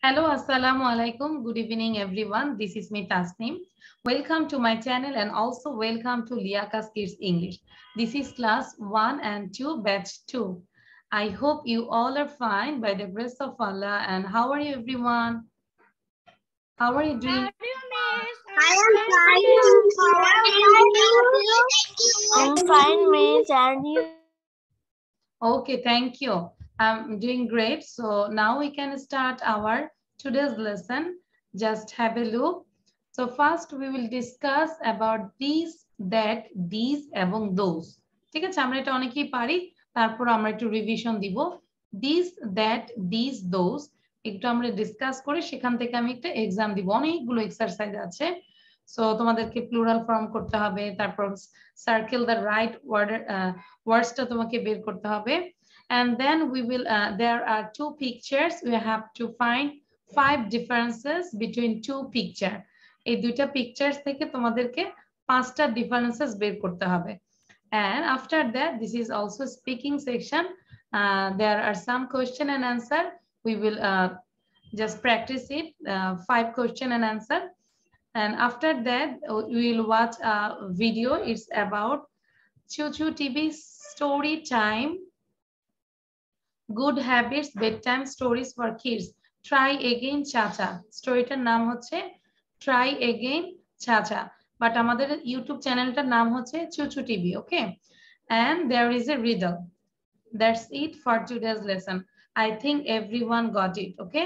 Hello, Assalamu alaikum. Good evening, everyone. This is me, Tasneem. Welcome to my channel and also welcome to Liakas Kids English. This is class 1 and 2, batch 2. I hope you all are fine by the grace of Allah. And how are you, everyone? How are you doing? I am fine. I'm fine, miss, and you? Okay, thank you. I'm doing great. So now we can start our today's lesson. Just have a look. So first we will discuss about these, that, these এবং those. ঠিক আছে আমরা এটা অনেকেই পারি তারপর আমরা একটু রিভিশন দিব দিস দ্যাট দিস দোজ একটু আমরা ডিসকাস করে সেখান থেকে আমি একটা এক্সাম দিব অনেকগুলো এক্সারসাইজ আছে সো তোমাদেরকে প্লুরাল ফর্ম করতে হবে তারপর সার্কেল দ্য রাইট ওয়ার্ড ওয়ার্ডসটা তোমাকে বের করতে হবে and then we will uh, there are two pictures we have to find five differences between two picture এই দুইটা পিকচার্স থেকে তোমাদেরকে পাঁচটা ডিফারেন্সেস বের করতে হবে and after that this is also speaking section uh, there are some question and answer we will uh, just practice it uh, five question and answer and after that we will watch a video it's about Choo Choo TV story time good habits bed time stories for kids try again chacha স্টোরিটার নাম হচ্ছে try again chacha but আমাদের YouTube চ্যানেলটার নাম হচ্ছে ChuChu TV okay and there is a riddle that's it for today's lesson I think every one got it okay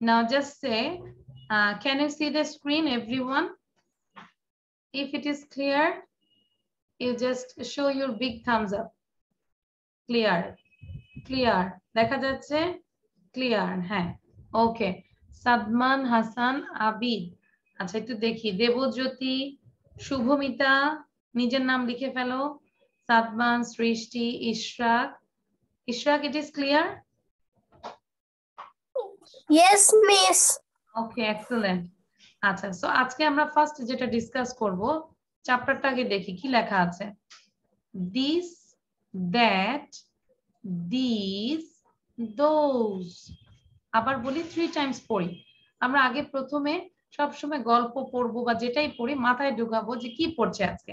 Now just say, uh, can you see the screen, everyone? If it is clear, you just show your big thumbs up. Clear. Clear. দেখা যাচ্ছে? Clear. হ্যাঁ. Okay. Sadman Hasan Abid আচ্ছা একটু দেখি দেবজ্যোতি শুভমিতা নিজের নাম লিখে ফেলো Sadman Srishti Ishraq Ishraq it is clear yes miss okay excellent আচ্ছা সো আজকে আমরা ফার্স্ট যেটা ডিসকাস করব চ্যাপ্টারটা আগে দেখি কি লেখা আছে দিস দ্যাট দিস দোজ আবার বলি থ্রি টাইমস পড়ি। আমরা আগে প্রথমে সবসময় গল্প পড়ব বা যেটাই পড়ি, মাথায় ঢুকাবো যে কি পড়ছে আজকে।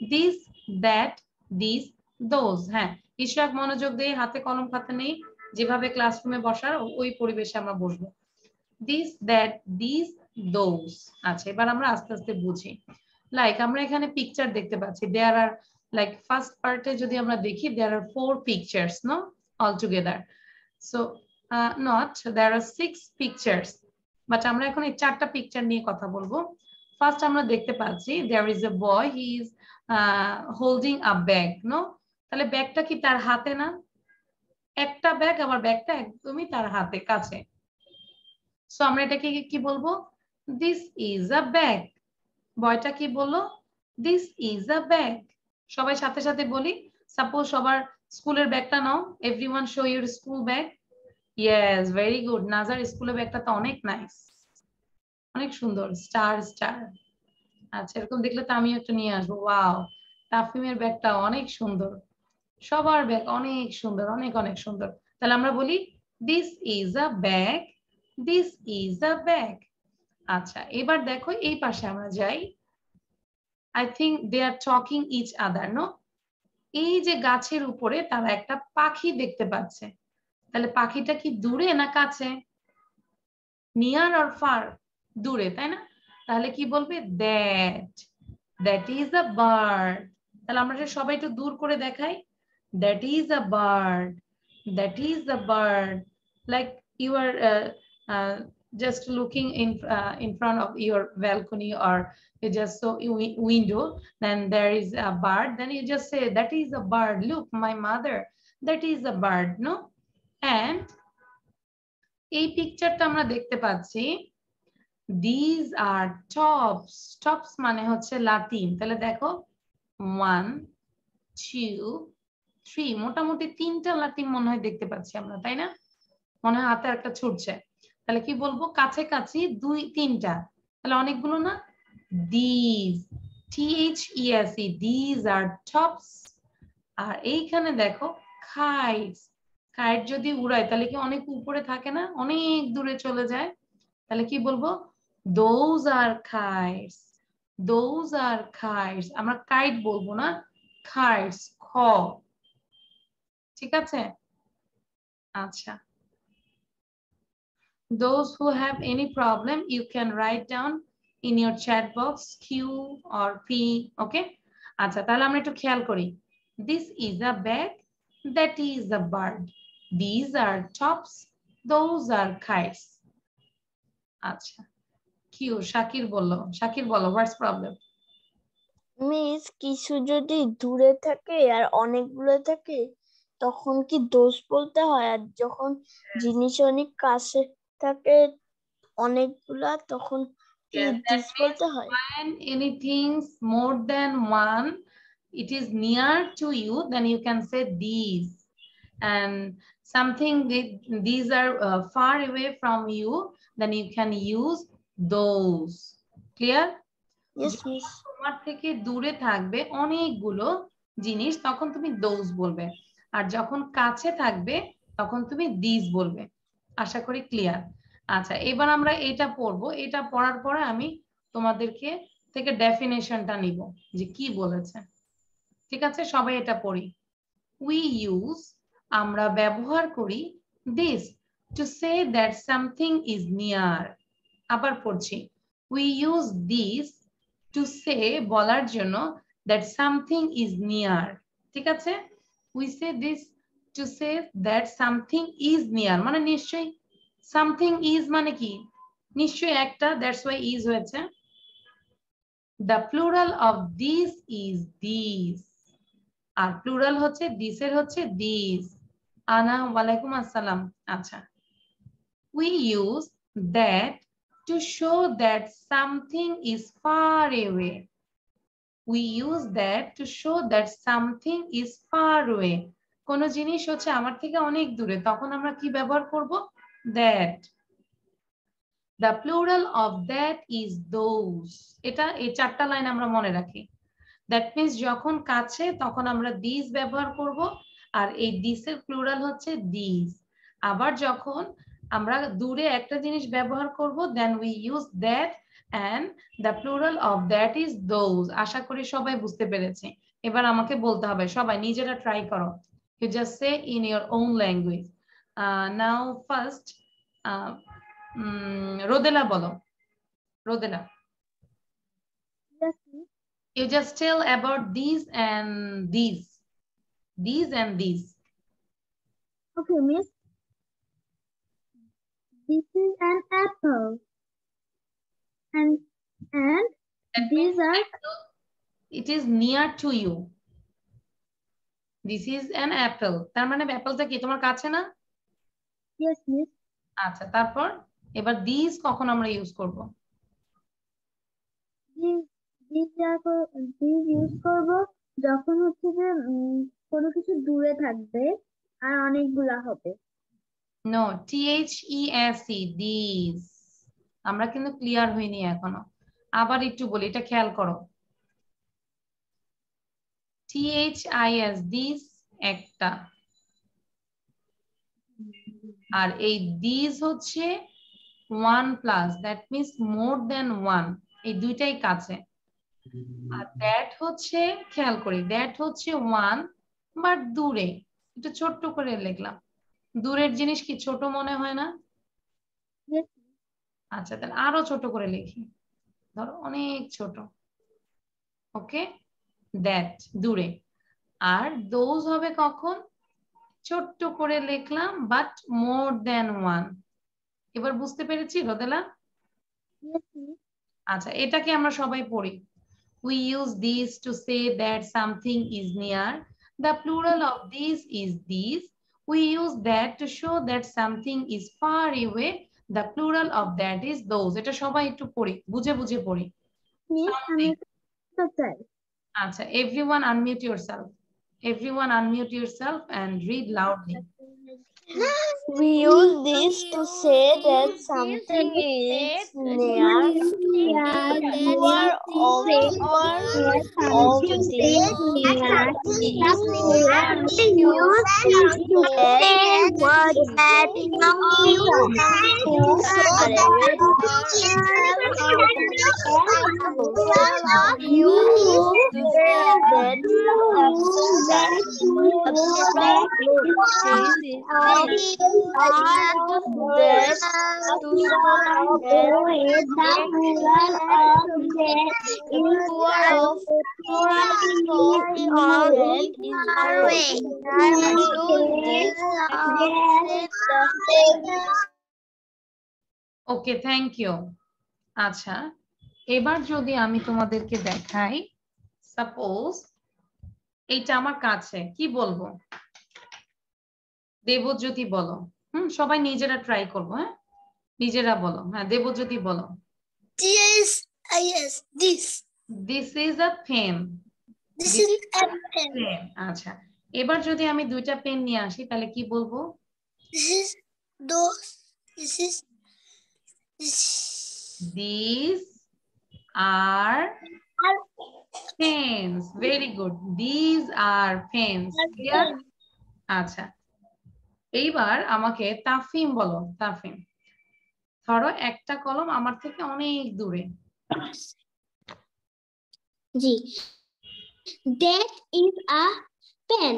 দিস দ্যাট দিস দোজ হ্যাঁ। ইশরাক মনোযোগ দিয়ে হাতে কলম খাতে নেই, যেভাবে ক্লাসরুমে বসার ওই পরিবেশে আমরা বসবো। দিস দ্যাট দিস দোজ আচ্ছা এবার আমরা আস্তে আস্তে বুঝি। লাইক আমরা এখানে পিকচার দেখতে পাচ্ছি। দেয়ার আর লাইক ফার্স্ট পার্টে যদি আমরা দেখি there are four pictures no all together so not there are six pictures but আমরা এখন এই চারটা পিকচার নিয়ে কথা বলব। ফার্স্ট আমরা দেখতে পাচ্ছি there is a boy he is holding a bag no তাহলে ব্যাগটা কি তার হাতে না? একটা ব্যাগ, আবার ব্যাগটা একদমই তার হাতে, কাছে। সো আমরা এটাকে কি বলব? দিস ইজ আ ব্যাগ বয়টা কি বলল? দিস ইজ আ ব্যাগ সবাই সাথে সাথে বলি সাপোজ সবার স্কুলের ব্যাগটা now everyone show your school bag yes very good Nazar স্কুলের ব্যাগটা তো অনেক নাইস অনেক সুন্দর স্টার স্টার আচ্ছা এরকম দেখলে তো আমিও একটু নিয়ে আসব। ওয়াও তাফিমের ব্যাগটা অনেক সুন্দর। সবার ব্যাগ অনেক সুন্দর, অনেক অনেক সুন্দর। তাহলে আমরা বলি this is a bag this is a bag আচ্ছা এবার দেখো এই পাশে আমরা যাই। I think they are talking each other no এই যে গাছের উপরে তারা একটা পাখি দেখতে পাচ্ছে। তাহলে পাখিটা কি দূরে না কাছে? নিয়ার আর ফার দূরে, তাই না? তাহলে কি বলবে? That that is a bird তাহলে আমরা সবাই একটু দূর করে দেখাই। That is a bird. That is a bird. Like you are just looking in uh, in front of your balcony or just so window then there is a bird then you just say that is a bird look my mother that is a bird no and এই পিকচারটা আমরা দেখতে পাচ্ছি these are tops tops মানে হচ্ছে লাতিন তাহলে দেখো one two three মোটামুটি তিনটা লাতিন মনে হয় দেখতে পাচ্ছি আমরা তাই না মনে হয় হাতে একটা ছুটছে তাহলে কি বলব? কাছে কাছে দুই, তিনটা। তাহলে অনেকগুলো না? These T H these are tops আর এইখানে দেখো খাইটস কাইট যদি উড়ায়, তাহলে কি অনেক উপরে থাকে না? অনেক দূরে চলে যায়। তাহলে কি বলব? Those are kites those are kites আমরা কাইট বলব না? খাইটস খ। ঠিক আছে? আচ্ছা। Those who have any problem you can write down in your chat box q or p okay আচ্ছা তাহলে আমরা একটু খেয়াল করি this is a bag that is a bird these are tops those are kites আচ্ছা কিউ শাকির বলল শাকির বলো হোয়াটস প্রবলেম মিস কিছু যদি দূরে থাকে আর অনেকগুলো থাকে তখন কি দোষ বলতে হয় আর যখন জিনিস অনেক কাছে থাকে অনেকগুলা তখন Yes, বলতে হয় when anything's more than one it is near to you then you can say these and something these are uh, far away from you then you can use those clear miss তোমার থেকে দূরে থাকবে অনেকগুলো জিনিস তখন তুমি those বলবে আর যখন কাছে থাকবে তখন তুমি দিস বলবে আশা করি ক্লিয়ার আচ্ছা এবার আমরা এটা পড়ব। এটা পড়ার পরে আমি তোমাদেরকে থেকে ডেফিনেশনটা নিব যে কি বলেছে। ঠিক আছে? সবাই এটা পড়ি। উই ইউজ আমরা ব্যবহার করি this to say that something is near আবার পড়ছি। We use this to say বলার জন্য দ্যাট সামথিং ইজ নিয়ার ঠিক আছে? We say this to say that something is near মানে নিশ্চয়ই সামথিং ইজ মানে কি? নিশ্চয়ই একটা দ্যাটস ওয়াই ইজ হয়েছে। The plural of this is these R plural হচ্ছে দিসের হচ্ছে দিস আনা ওয়ালাইকুম আসসালাম। আচ্ছা। We use that to show that something is far away. We use that to show that something is far away. কোন জিনিস হচ্ছে আমার থেকে অনেক দূরে, তখন আমরা কি ব্যবহার করব? That. The plural of that is those. এটা এই চারটা লাইন আমরা মনে রাখি। দ্যাট means যখন কাছে, তখন আমরা these ব্যবহার করব, আর এই এর প্লুরাল হচ্ছে these আবার যখন আমরা দূরে একটা জিনিস ব্যবহার করব then we use that and the plural of that is those আশা করি সবাই বুঝতে পেরেছে। এবার আমাকে বলতে হবে, সবাই নিজেরা ট্রাই করো। You just say in your own language. Uh, now first, uh, um, Rodela bolo. Rodela. Yes. You just tell about these and these. These and these. Okay, miss. This is an apple. And and these are it is near to you. This is an apple. তার মানে অ্যাপলটা কি? তোমার কাছে না? Yes, miss. আচ্ছা তারপর? এবার this কখন আমরা ইউজ করব? Are for- these করব যখন হচ্ছে যে কোনো কিছু দূরে থাকবে আর অনেকগুলা হবে। No T H E S E this আমরা কিন্তু ক্লিয়ার হইনি এখনও। আবার একটু বলি এটা খেয়াল করো। T H I S this একটা। আর এই দিস হচ্ছে one plus that means more than one এই দুইটাই কাছে। আর দ্যাট হচ্ছে, খেয়াল করি দ্যাট হচ্ছে ওয়ান বাট দূরে। একটু ছোট্ট করে লিখলাম। দূরের জিনিস কি ছোট মনে হয় না? আচ্ছা তাহলে আরও ছোট করে লিখি। ধরো অনেক ছোট। ওকে? দ্যাট দূরে আর দোজ হবে কখন ছোট্ট করে লিখলাম বাট মোর দেন ওয়ান এবার বুঝতে পেরেছি রোদেলা. আচ্ছা এটাকে আমরা সবাই পড়ি we use these to say that something is near the plural of these is these we use that to show that something is far away the plural of that is those এটা সবাই একটু পড়ি বুঝে বুঝে পড়ি answer. everyone unmute yourself. Everyone unmute yourself and read loudly. We use this to say that something is near, near, or or something near. We use to say near. Use okay thank you আচ্ছা এবার যদি আমি তোমাদেরকে দেখাই suppose এইটা আমার কাছে কি বলব? দেবজ্যোতি বলো। হুম সবাই নিজেরা ট্রাই করব হ্যাঁ? নিজেরা বলো হ্যাঁ দেবজ্যোতি বলো। This is a pen This. Is a pen আচ্ছা। এবার যদি আমি দুইটা পেন নিয়ে আসি তাহলে কি বলব. This is this. These pens. Very good. These are pens. আচ্ছা এইবার আমাকে তাফিম বলো তাফিম। ধরো একটা কলম আমার থেকে অনেক দূরে। জি। That is a pen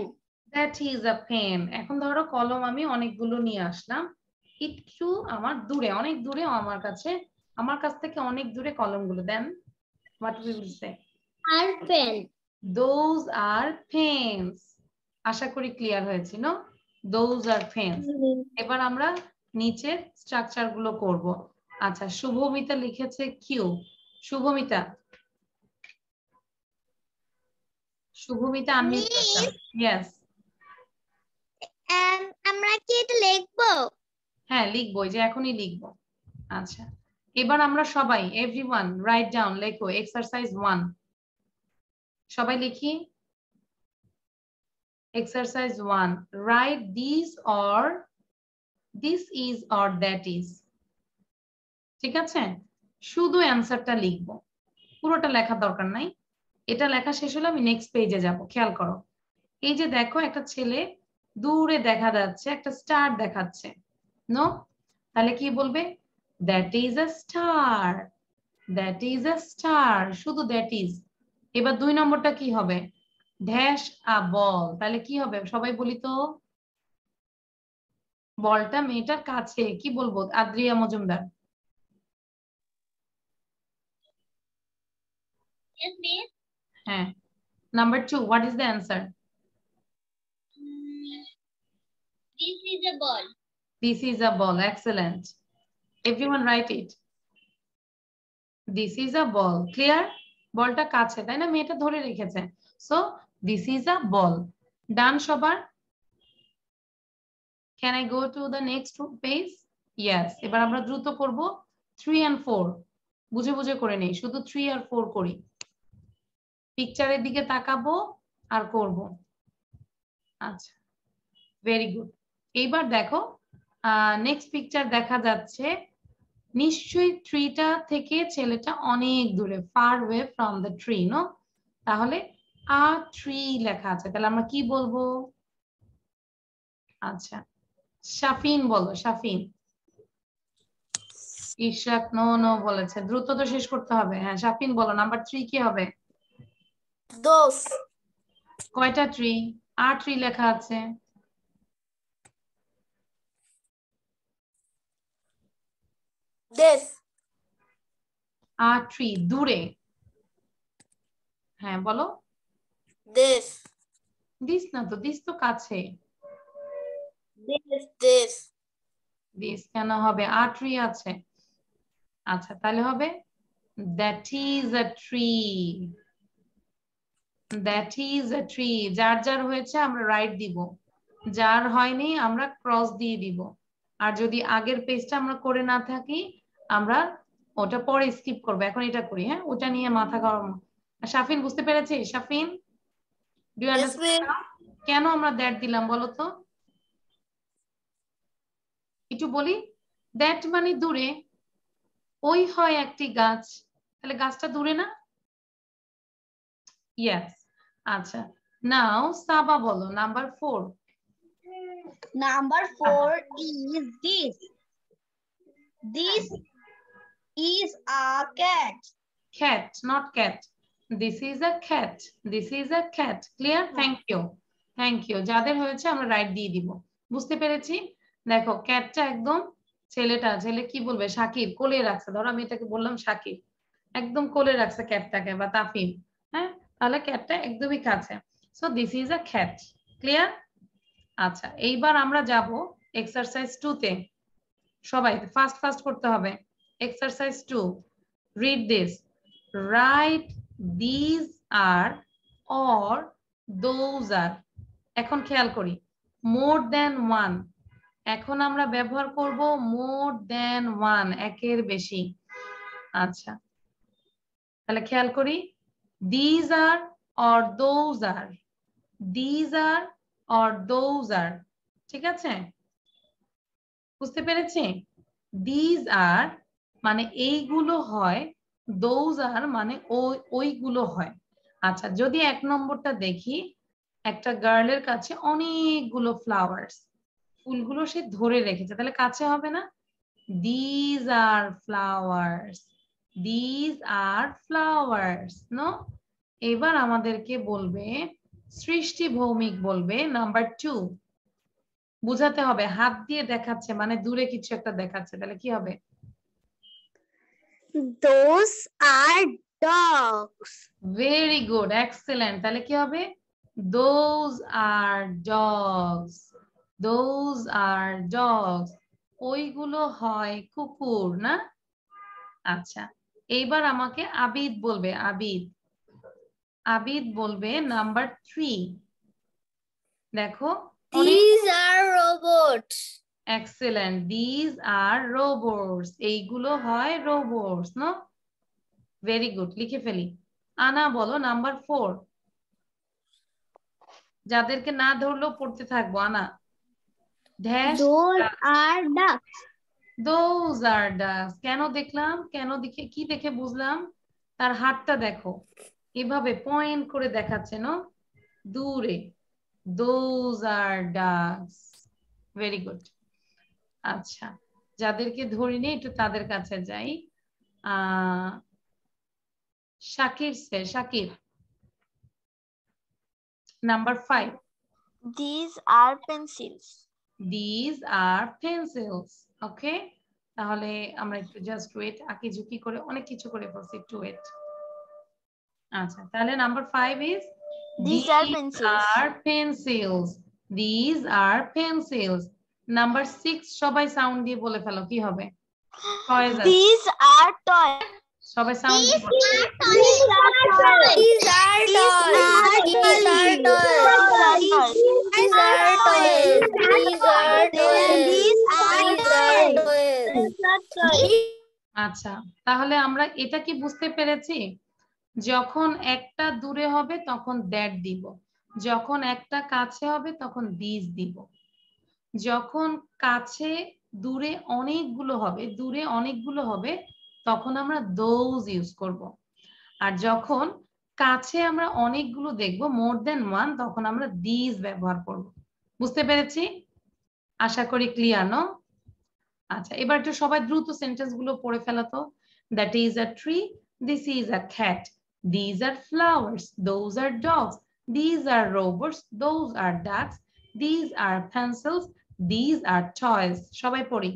that is a pen এখন ধরো কলম আমি অনেকগুলো নিয়ে আসলাম। একটু আমার দূরে অনেক দূরে আমার কাছে আমার কাছ থেকে অনেক দূরে কলমগুলো। Then what we will say R pen those are pens আশা করি ক্লিয়ার হয়েছে নো দোজ আর পেন্স এবার আমরা নিচের স্ট্রাকচারগুলো করব। আচ্ছা শুভমিতা লিখেছে কিউ শুভমিতা। শুভমিতা আমি ইয়েস আমরা কি এটা লিখব? হ্যাঁ লিখব যে এখনই লিখব। আচ্ছা এবার আমরা সবাই এভরিওয়ান রাইট ডাউন লেখো এক্সারসাইজ ওয়ান সবাই লিখি। Exercise one write this or this is or that is ঠিক আছে? শুধু অ্যান্সারটা লিখব। পুরোটা লেখার দরকার নাই। এটা লেখা শেষ হলে আমি নেক্সট পেজে যাব। খেয়াল করো। এই যে দেখো, একটা ছেলে দূরে দেখা যাচ্ছে, একটা স্টার দেখাচ্ছে। নো তাহলে কি বলবে? That is a star that is a star শুধু দ্যাট ইজ এবার দুই নম্বরটা কি হবে? ড্যাশ আ বল তাহলে কি হবে? সবাই বলি তো? বলটা মেয়েটার কাছে। কি বলব? আদ্রিয়া মজুমদার। হ্যাঁ। Number two what is the answer this is a ball. This is a ball. Excellent. Everyone write it. This is a ball. Clear? বলটা কাছে, তাই না? মেয়েটা ধরে রেখেছে। So this is a ball done সবার। Can I go to the next page yes এবার আমরা দ্রুত করব থ্রি অ্যান্ড ফোর বুঝে বুঝে করে নেই, শুধু থ্রি আর ফোর করি। পিকচারের দিকে তাকাবো আর করব। আচ্ছা ভেরি গুড এইবার দেখো নেক্সট পিকচার দেখা যাচ্ছে নিশ্চয়ই ট্রিটা থেকে ছেলেটা অনেক দূরে far away from the tree no তাহলে আ ট্রি লেখা আছে। তাহলে আমরা কি বলব? আচ্ছা শাফিন বলো শাফিন। ইশরাক নো নো বলেছে। দ্রুত তো শেষ করতে হবে। হ্যাঁ শাফিন বলো নাম্বার থ্রি কি হবে? Those. কয়টা ট্রি আর ট্রি লেখা আছে। This. আর ট্রি দূরে হ্যাঁ বলো This. দিস না তো দিস তো কাছে This. This. দিস কেন হবে আর ট্রি আছে আচ্ছা তাহলে হবে that is a tree that is a tree যার যার হয়েছে আমরা রাইট দিব যার হয়নি আমরা ক্রস দিয়ে দিব আর যদি আগের পেজটা আমরা করে না থাকি আমরা ওটা পরে স্কিপ করব। এখন এটা করি হ্যাঁ? ওটা নিয়ে মাথা গরম। শাফিন বুঝতে পেরেছি? শাফিন. কেন আমরা দ্যাট দিলাম বলো তো? একটু বলি। দ্যাট মানে দূরে। ওই হয় একটি গাছ। তাহলে গাছটা দূরে না? ইয়েস আচ্ছা। নাও সাবা বলো। Number four Number four is this. This is a cat. cat not cat. This is a cat. This is a cat. Clear? Thank you. Thank you. যাদের হয়েছে আমরা রাইট দিয়ে দিব। বুঝতে পেরেছি? দেখো ক্যাটটা একদম ছেলেটা ছেলে কি বলবে? শাকির কোলে রাখছে। ধরো আমি এটাকে বললাম শাকির একদম কোলে রাখছে ক্যাটটাকে বা তাফিম। হ্যাঁ? তাহলে ক্যাটটা একদমই কাছে। So this is a cat clear আচ্ছা এইবার আমরা যাব এক্সারসাইজ টু তে। সবাই ফাস্ট ফাস্ট করতে হবে। Exercise two read this write this are or those are এখন খেয়াল করি মোর দেন ওয়ান এখন আমরা ব্যবহার করব মোর দেন ওয়ান একের বেশি। আচ্ছা তাহলে খেয়াল করি। These are or those are these are or those are ঠিক আছে? বুঝতে পেরেছি? দিজ আর মানে এইগুলো হয় দোজ আর মানে ওই, ওইগুলো হয়। আচ্ছা যদি এক নম্বরটা দেখি, একটা গার্লের কাছে অনেকগুলো ফ্লাওয়ার্স ফুলগুলো সে ধরে রেখেছে, তাহলে কাছে হবে না? These are flowers these are flowers no এবার আমাদেরকে বলবে সৃষ্টি ভৌমিক বলবে নাম্বার টু বুঝাতে হবে হাত দিয়ে দেখাচ্ছে মানে দূরে কিছু একটা দেখাচ্ছে তাহলে কি হবে? Those are dogs. Very good excellent তাহলে কি হবে? Those are dogs those are dogs ওইগুলো হয় কুকুর না? আচ্ছা এইবার আমাকে আবিদ বলবে আবিদ। আবিদ বলবে নাম্বার থ্রি দেখো These are robots. Excellent these are robots এইগুলো হয় রোবটস নো ভেরি গুড লিখে ফেলি। আনা বলো নাম্বার ফোর যাদেরকে না ধরলেও পড়তে থাকব আনা। Dash Those are ducks. আর কেন দেখলাম? কেন দেখে কি দেখে বুঝলাম? তার হাতটা দেখো। এভাবে পয়েন্ট করে দেখাচ্ছে না দূরে। Those are ducks very good আচ্ছা যাদেরকে ধরিনি একটু তাদের কাছে যাই। Shakir say Shakir. Number five These are pencils. These are pencils okay তাহলে আমরা একটু জাস্ট ওয়েট আঁকি ঝুঁকি করে অনেক কিছু করে ফেলছি একটু ওয়েট আচ্ছা তাহলে number five is These are pencils. Are pencils these are pencils number six সবাই সাউন্ড দিয়ে বলে ফেলো কি হবে Toys These are toys. সবাই সাউন্ড দিয়ে। These are toys. These are toys. These are toys. These are toys. These are toys. These are These are toys. আচ্ছা তাহলে আমরা এটা কি বুঝতে পেরেছি যখন একটা দূরে হবে, তখন দ্যাট দিব। যখন একটা কাছে হবে, তখন দিস দিব। যখন কাছে দূরে অনেকগুলো হবে, দূরে অনেকগুলো হবে, তখন আমরা দোজ ইউজ করব। আর যখন কাছে আমরা অনেকগুলো দেখব মোর দেন ওয়ান তখন আমরা দিস ব্যবহার করব। বুঝতে পেরেছি? আশা করি ক্লিয়ার নো আচ্ছা এবার একটু সবাই দ্রুত সেন্টেন্সগুলো পড়ে ফেলা তো। That is a tree this is a cat these are flowers those are dogs these are robots those are ducks these are pencils these are toys সবাই পড়ি।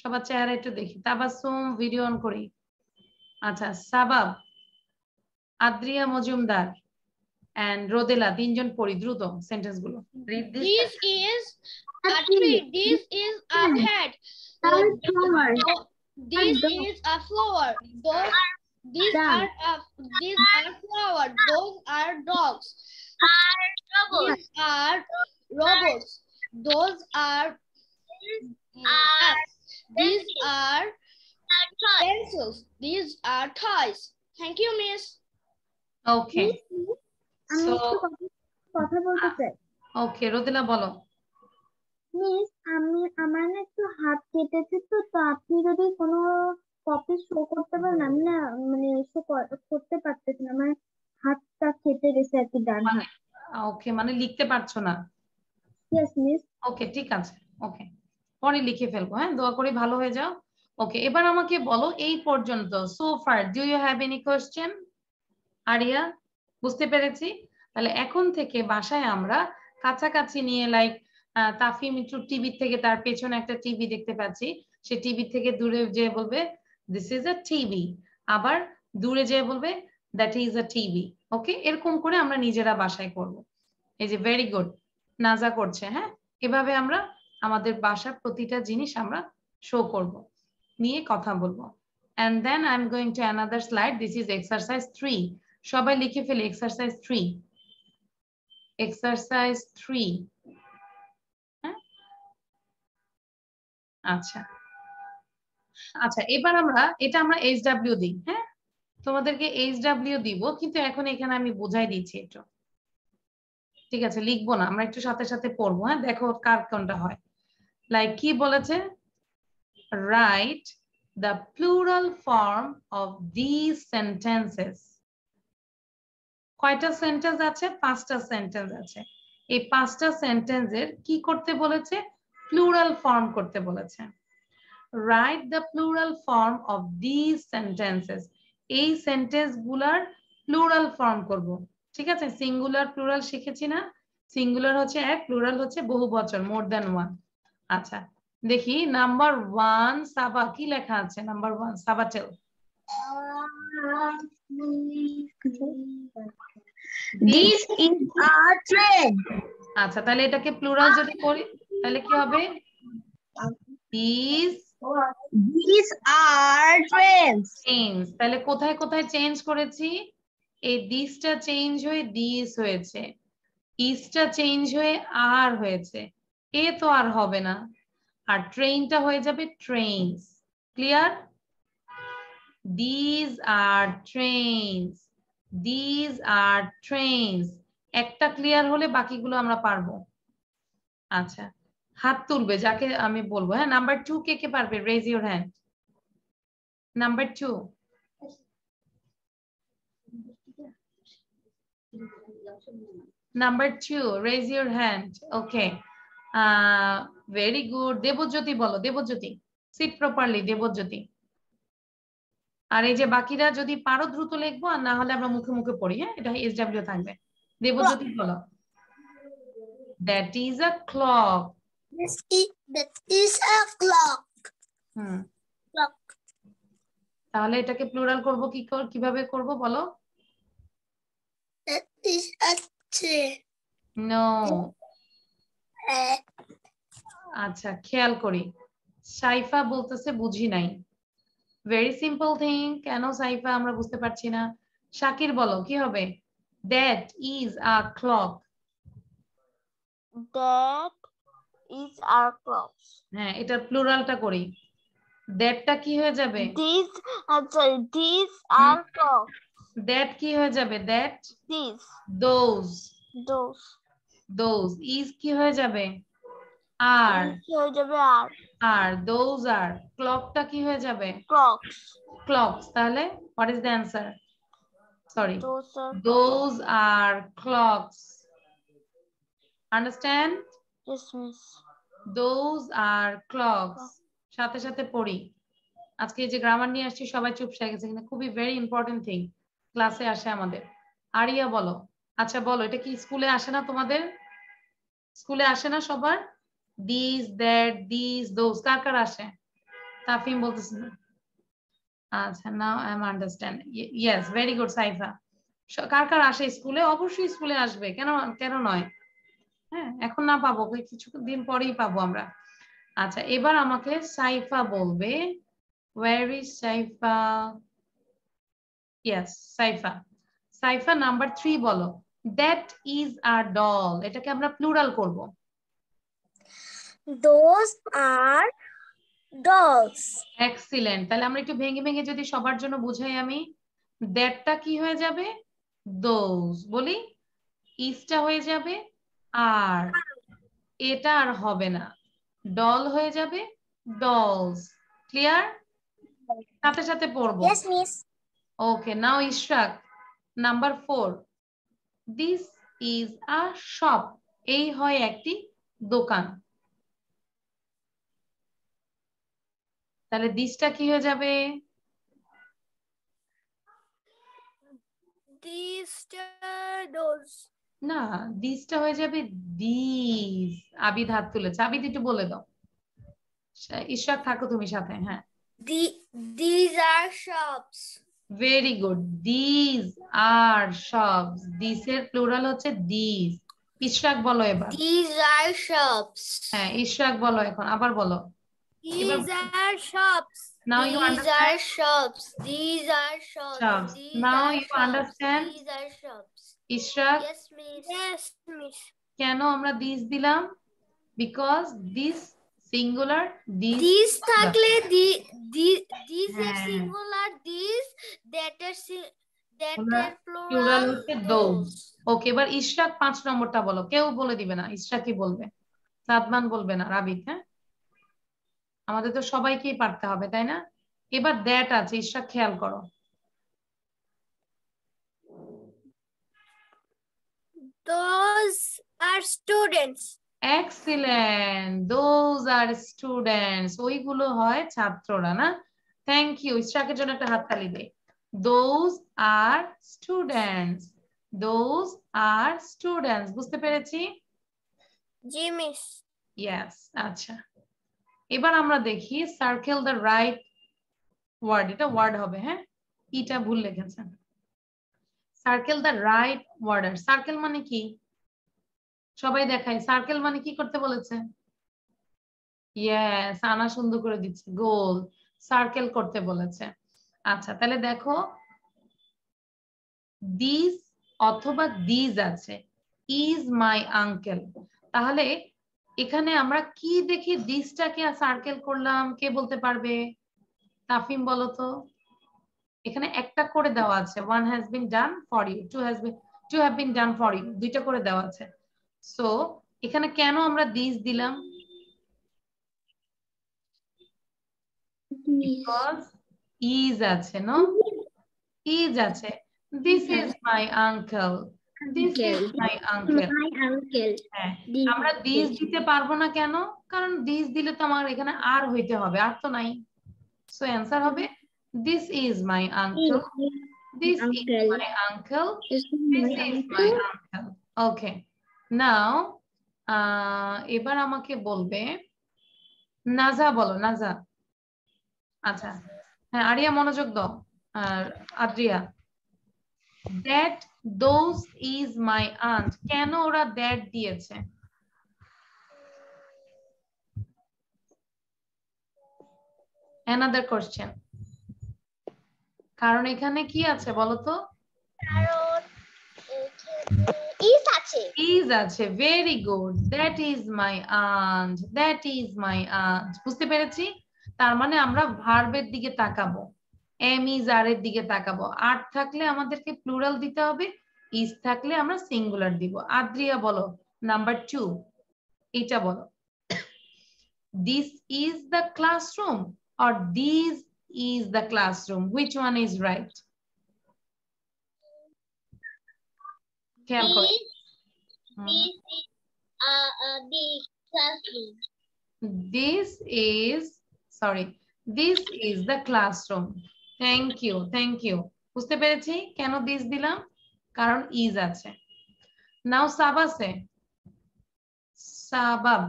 সবার চেহারা একটু দেখি। তাবাসুম ভিডিও অন করি। আচ্ছা সাবাব আদ্রিয়া মজুমদার এন্ড রোদেলা তিনজন পড়ি দ্রুত সেন্টেন্সগুলো। This is a tree. This is a cat. This is a flower. Those, these Dog. are a, these are flower. Those are dogs. Are robots. These are robots. Those are apps. These are pencils. These are toys. Thank you, Miss. ওকে আমি So- কথা- বলতে চাই ওকে রোদেলা বলো miss আমি আমার না একটু হাত কেটেছে তো তো আপনি যদি কোনো কপি শো করতে পারেন আমি না মানে শো করতে পারতেছি না আমার হাতটা কেটে গেছে আর কি ডান মানে হাত। ওকে মানে লিখতে পারছ না? ইয়েস মিস ওকে ঠিক আছে ওকে পরে লিখে ফেলব হ্যাঁ দোয়া করি ভালো হয়ে যাও। ওকে এবার আমাকে বলো এই পর্যন্ত so far do you have any question Ariya বুঝতে পেরেছি? তাহলে এখন থেকে বাসায় আমরা কাছাকাছি নিয়ে লাইক তাফিম একটু টিভি থেকে তার পেছনে একটা টিভি দেখতে পাচ্ছি। সে টিভি থেকে দূরে যে বলবে দিস ইজ আ টিভি আবার দূরে যেয়ে বলবে that is a TV okay এরকম করে আমরা নিজেরা বাসায় করব। এই যে ভেরি গুড নাজা করছে হ্যাঁ? এভাবে আমরা আমাদের বাসার প্রতিটা জিনিস আমরা শো করব। নিয়ে কথা বলব। And then i'm going to another slide. This is exercise 3 সবাই লিখে ফেলে 3 exercise 3 হ্যাঁ? আচ্ছা। আচ্ছা এবার আমরা, এটা আমরা এইচ ডাব্লিউ দিই হ্যাঁ? তোমাদেরকে এইচ ডাব্লিউ দিব, কিন্তু এখন এখানে আমি বোঝাই দিচ্ছি একটু। ঠিক আছে, লিখব না, আমরা একটু সাথে সাথে পড়ব হ্যাঁ? দেখো কার কোনটা হয়। লাইক কি বলেছে? Write the plural form of these sentences কয়টা সেন্টেন্স আছে? পাঁচটা সেন্টেন্স আছে। এই পাঁচটা সেন্টেন্সের কি করতে বলেছে? প্লুরাল ফর্ম করতে বলেছে। Write the plural form of this sentences এই সেন্টেন্সগুলার প্লুরাল ফর্ম করব। ঠিক আছে? সিঙ্গুলার প্লুরাল শিখেছি না। সিঙ্গুলার হচ্ছে এক প্লুরাল হচ্ছে বহু বচন মোর দ্যান ওয়ান আচ্ছা দেখি নাম্বার ওয়ান সাবা কি লেখা আছে? Number one Saba tell This is a train. আচ্ছা তাহলে এটাকে প্লুরাল যদি করি তাহলে কি হবে? This These are trains. Change তাহলে কোথায় কোথায় চেঞ্জ করেছি? এই দিসটা চেঞ্জ হয়ে দিস হয়েছে। ইসটা চেঞ্জ হয়ে আর হয়েছে। এ তো আর হবে না। আর ট্রেনটা হয়ে যাবে trains clear these are trains these are trains একটা ক্লিয়ার হলে বাকিগুলো আমরা পারব। আচ্ছা। হাত তুলবে, যাকে আমি বলব। হ্যাঁ নাম্বার টু কে কে পারবে? Raise your hand number two number two raise your hand okay very good Debjyoti বলো দেবজ্যোতি সিট প্রপারলি দেবজ্যোতি আর এই যে বাকিরা যদি পারো দ্রুত লিখব, আর না হলে আমরা মুখে মুখে পড়ি হ্যাঁ? এটা এস ডাব্লিউ থাকবে। দেবজ্যোতি বলো। That is a clock This is, that is a clock. Hmm. Clock. তাহলে এটাকে প্লুরাল করব কি কর কীভাবে করব বলো? That is a train. No আচ্ছা খেয়াল করি। সাইফা বলতেছে বুঝি নাই। ভেরি সিম্পল থিং কেন সাইফা? আমরা বুঝতে পারছি না। শাকির বলো কি হবে? That is a clock That is our clocks. হ্যাঁ এটার প্লুরালটা করি। দ্যাটটা কি হয়ে যাবে? These, I'm sorry, these are that কি হয়ে যাবে? That These, those those. Those is কি হয়ে যাবে? আর কি হয়ে যাবে? আর আর দোজ আর ক্লকটা কি হয়ে যাবে? Clocks. ক্লকস তাহলে what is the answer sorry Those are those are understand? Yes, miss. those are clocks সাথে সাথে পড়ি। আজকে যে গ্রামার নিয়ে আসছি সবাই চুপ সে গেছে কিন্তু খুবই ভেরি ইম্পর্টেন্ট থিং ক্লাসে আসে আমাদের। আরিয়া বলো। আচ্ছা বলো এটা কি স্কুলে আসে না তোমাদের? স্কুলে আসে না সবার? দিস দ্যাট দিস দোজ কার কার আসে? তাফিম বলতেছে। না আচ্ছা now I am understand yes very good Saifa. কার কার আসে স্কুলে অবশ্যই স্কুলে আসবে। কেন কেন নয়? হ্যাঁ এখন না পাবো ওই কিছুদিন পরেই পাবো আমরা। আচ্ছা এবার আমাকে সাইফা বলবে। Where is Saifa? Yes Saifa. Saifa number three বলো। দ্যাট ইজ আর ডল এটাকে আমরা প্লুরাল করব। Those are dolls. এক্সিলেন্ট তাহলে আমরা একটু ভেঙে ভেঙে যদি সবার জন্য বুঝাই আমি। দ্যাটটা কি হয়ে যাবে? দোজ বলি ইসটা হয়ে যাবে? আর এটা আর হবে না। ডল হয়ে যাবে ডলস ক্লিয়ার সাথে সাথে পড়ব। Okay now Ishrak number four this is a shop এই হয় একটি দোকান। তাহলে দিসটা কি হয়ে যাবে? দিসটা দোস না দিসটা হয়ে যাবে দিস আবি ধাত তুলেছে। আবি একটু বলে দাও। ঈশ্বর থাকো তুমি সাথে হ্যাঁ। These are shops very good these are shops this এর প্লুরাল হচ্ছে দিজ ঈশ্বাক বলো এবার। দিজ আর শপস হ্যাঁ ঈশ্বাক বলো এখন। আবার বলো। These now you understand these now you understand Ishrak. কেন আমরা দিস দিলাম? বিকজ দিস সিঙ্গুলার দিস থাকলে are si- that Plural- are plural plural হচ্ছে those। ওকে এবার ইশরাক পাঁচ নম্বরটা বলো। কেউ বলে দিবে না ইশরাকই বলবে। সাদমান বলবে না রাবিক হ্যাঁ? আমাদের তো সবাইকেই পারতে হবে তাই না? এবার দ্যাট আছে ইশরাক খেয়াল করো। Those are students. Excellent those are students ওইগুলো হয় ছাত্ররা না? থ্যাংক ইউ ইশরাকের জন্য একটা হাততালি দে। Those are students those are students বুঝতে পেরেছি? জি মিস ইয়েস আচ্ছা। এবার আমরা দেখি সার্কেল দ্য রাইট ওয়ার্ড এটা ওয়ার্ড হবে হ্যাঁ? ইটা ভুল লিখেছেন। Circle the right word circle মানে কি? সবাই দেখায়। সার্কেল মানে কি করতে বলেছে? ইয়েস আনা সুন্দর করে দিচ্ছে। গোল সার্কেল করতে বলেছে। আচ্ছা তাহলে দেখো দিস অথবা দিজ আছে। ইজ মাই আঙ্কেল তাহলে এখানে আমরা কি দেখি? দিসটাকে সার্কেল করলাম? কে বলতে পারবে? তাফিম বলো তো। এখানে একটা করে দেওয়া আছে। One has been done for you two has been two have been done for you দুইটা করে দেওয়া আছে। সো এখানে কেন আমরা দিস দিলাম? বিকজ ইজ আছে নো ইজ আছে। This is my uncle this is my uncle আমরা দিস দিতে পারব না কেন? কারণ দিস দিলে তো আমার এখানে আর হইতে হবে আর তো নাই। সো অ্যান্সার হবে this is my uncle this is Uncle. My uncle is this my is my uncle. Uncle okay now এবার আমাকে বলবে নাজা বলো নাজা। আচ্ছা হ্যাঁ আরিয়া মনোযোগ দাও। আর Adriya. That those is my aunt কেন ওরা দ্যাট দিয়েছে? Another question কারণ এখানে কি আছে বলতো? কারণ ইস আছে। is আছে very good. That is my aunt that is my aunt. বুঝতে পেরেছি? তার মানে আমরা ভার্বের দিকে তাকাবো এম ইজ আর এর দিকে তাকাবো। আর্ট থাকলে আমাদেরকে প্লুরাল দিতে হবে ইজ থাকলে আমরা সিঙ্গুলার দিব। আদ্রিয়া বলো নাম্বার টু এটা বলো। This is the classroom or these is the classroom which one is right খেয়াল করো হুম। This is uh, uh, the classroom. This is, sorry, this is the classroom. Thank you, thank you. বুঝতে পেরেছি কেন this দিলাম কারণ is আছে now সাবাসে Sabab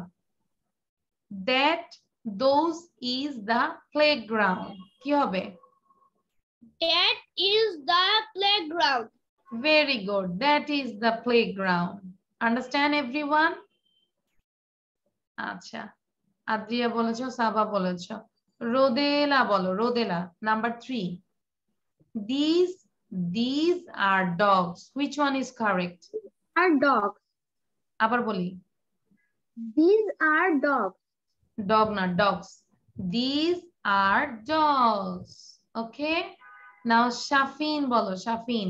that Those is the playground কি হবে That is the playground. Very good. That is the playground. Understand everyone? আচ্ছা আদ্রিয়া বলেছ সাবা বলেছ রোদেলা বলো Rodela number three These these are dogs. Which one is correct? Are dogs. আবার বলি These are dogs. Dog না dogs. These are dogs. Okay? Now Shafin বলো Shafin.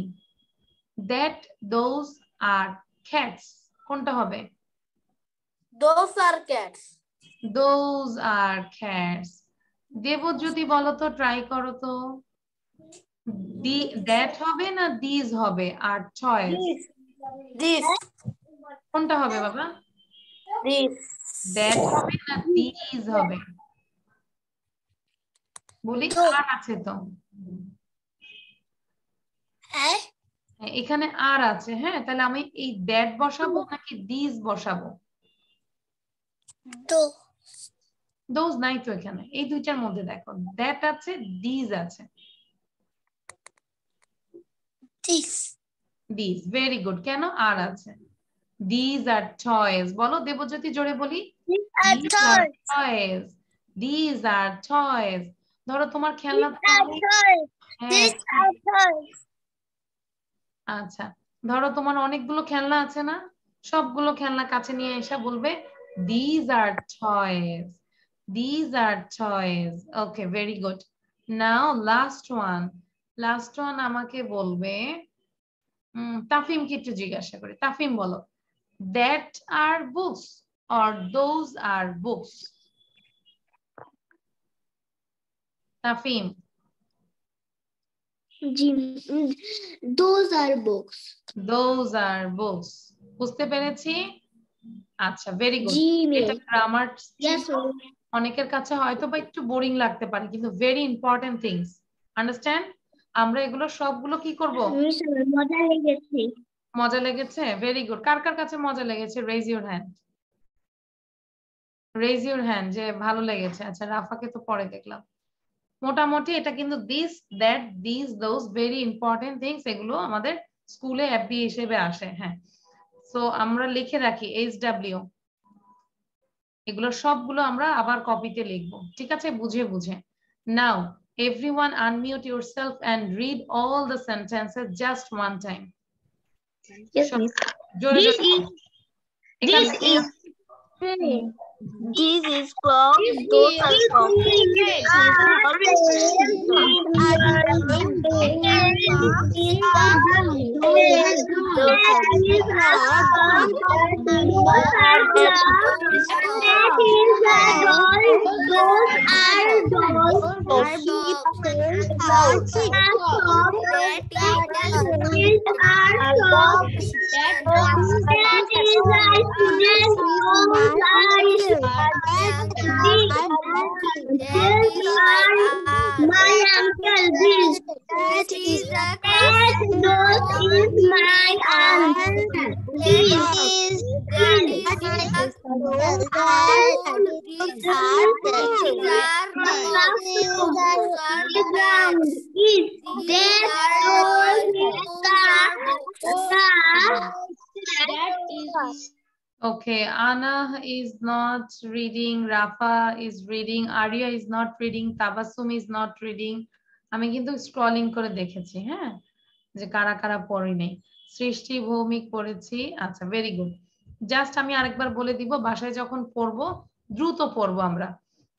That those are cats. কোনটা হবে? Those are cats. Those are cats Debjyoti বলো তো try করো তো দ্যাট হবে না দিজ হবে আর চয়েস This. কোনটা হবে বাবা This. দ্যাট হবে না দিজ হবে। বলি আর আছে তো। হ্যাঁ? এখানে আর আছে হ্যাঁ? তাহলে আমি এই দ্যাট বসাবো নাকি দিজ বসাবো? দোজ নাই তো এখানে। এই দুইটার মধ্যে দেখো দ্যাট আছে দিজ আছে। This দিজ ভেরি গুড কেন আর আছে? দিজ আর টয়েস বলো দেবজ্যোতি জোরে বলি। Are These are toys. toys. These are toys. ধরো তোমার খেলনা are toys. হ্যাঁ, These are toys. আচ্ছা। ধরো তোমার অনেকগুলো খেলনা আছে না? সবগুলো খেলনা কাছে নিয়ে এসে বলবে these are toys these are toys okay very good now last one last one আমাকে বলবে উম, তাফিমকে একটু জিজ্ঞাসা করি। তাফিম বলো। That are books or those are books. Tafim Those are books. those are books. বুঝতে পেরেছি? আচ্ছা ভেরি গুড এটা গ্রামার. অনেকের কাছে হয়তো বা একটু বোরিং লাগতে পারে কিন্তু ভেরি ইম্পর্টেন্ট থিংস আন্ডারস্ট্যান্ড আমরা এগুলো সবগুলো কি করব? মজা লেগেছে মজা লেগেছে? ভেরি গুড কার কার কাছে মজা লেগেছে? Raise your hand raise your hand যে ভালো লেগেছে। আচ্ছা রাফাকে তো পরে দেখলাম। মোটামুটি এটা কিন্তু this that this those very important things এগুলো আমাদের স্কুলে অ্যাপি হিসেবে আসে হ্যাঁ। সো আমরা লিখে রাখি এইচ ডাব্লিউ এগুলো সবগুলো আমরা আবার কপিতে লিখব। ঠিক আছে? বুঝে বুঝে। নাও everyone unmute yourself and read all the sentences just one time Yes, sure. miss. This is, this is, this is close. Those are That is are my uncle, this That is the cat is my uncle. This is that is Okay, Anna is not reading, Rafa is reading, Arya is not reading, Tabassum is not reading. আমি কিন্তু scrolling করে দেখেছি হ্যাঁ? যে কারা কারা পড়ি নেই। সৃষ্টি ভৌমিক পড়েছি আচ্ছা ভেরি গুড জাস্ট আমি আরেকবার বলে দিব বাসায় যখন পড়ব দ্রুত পড়ব আমরা।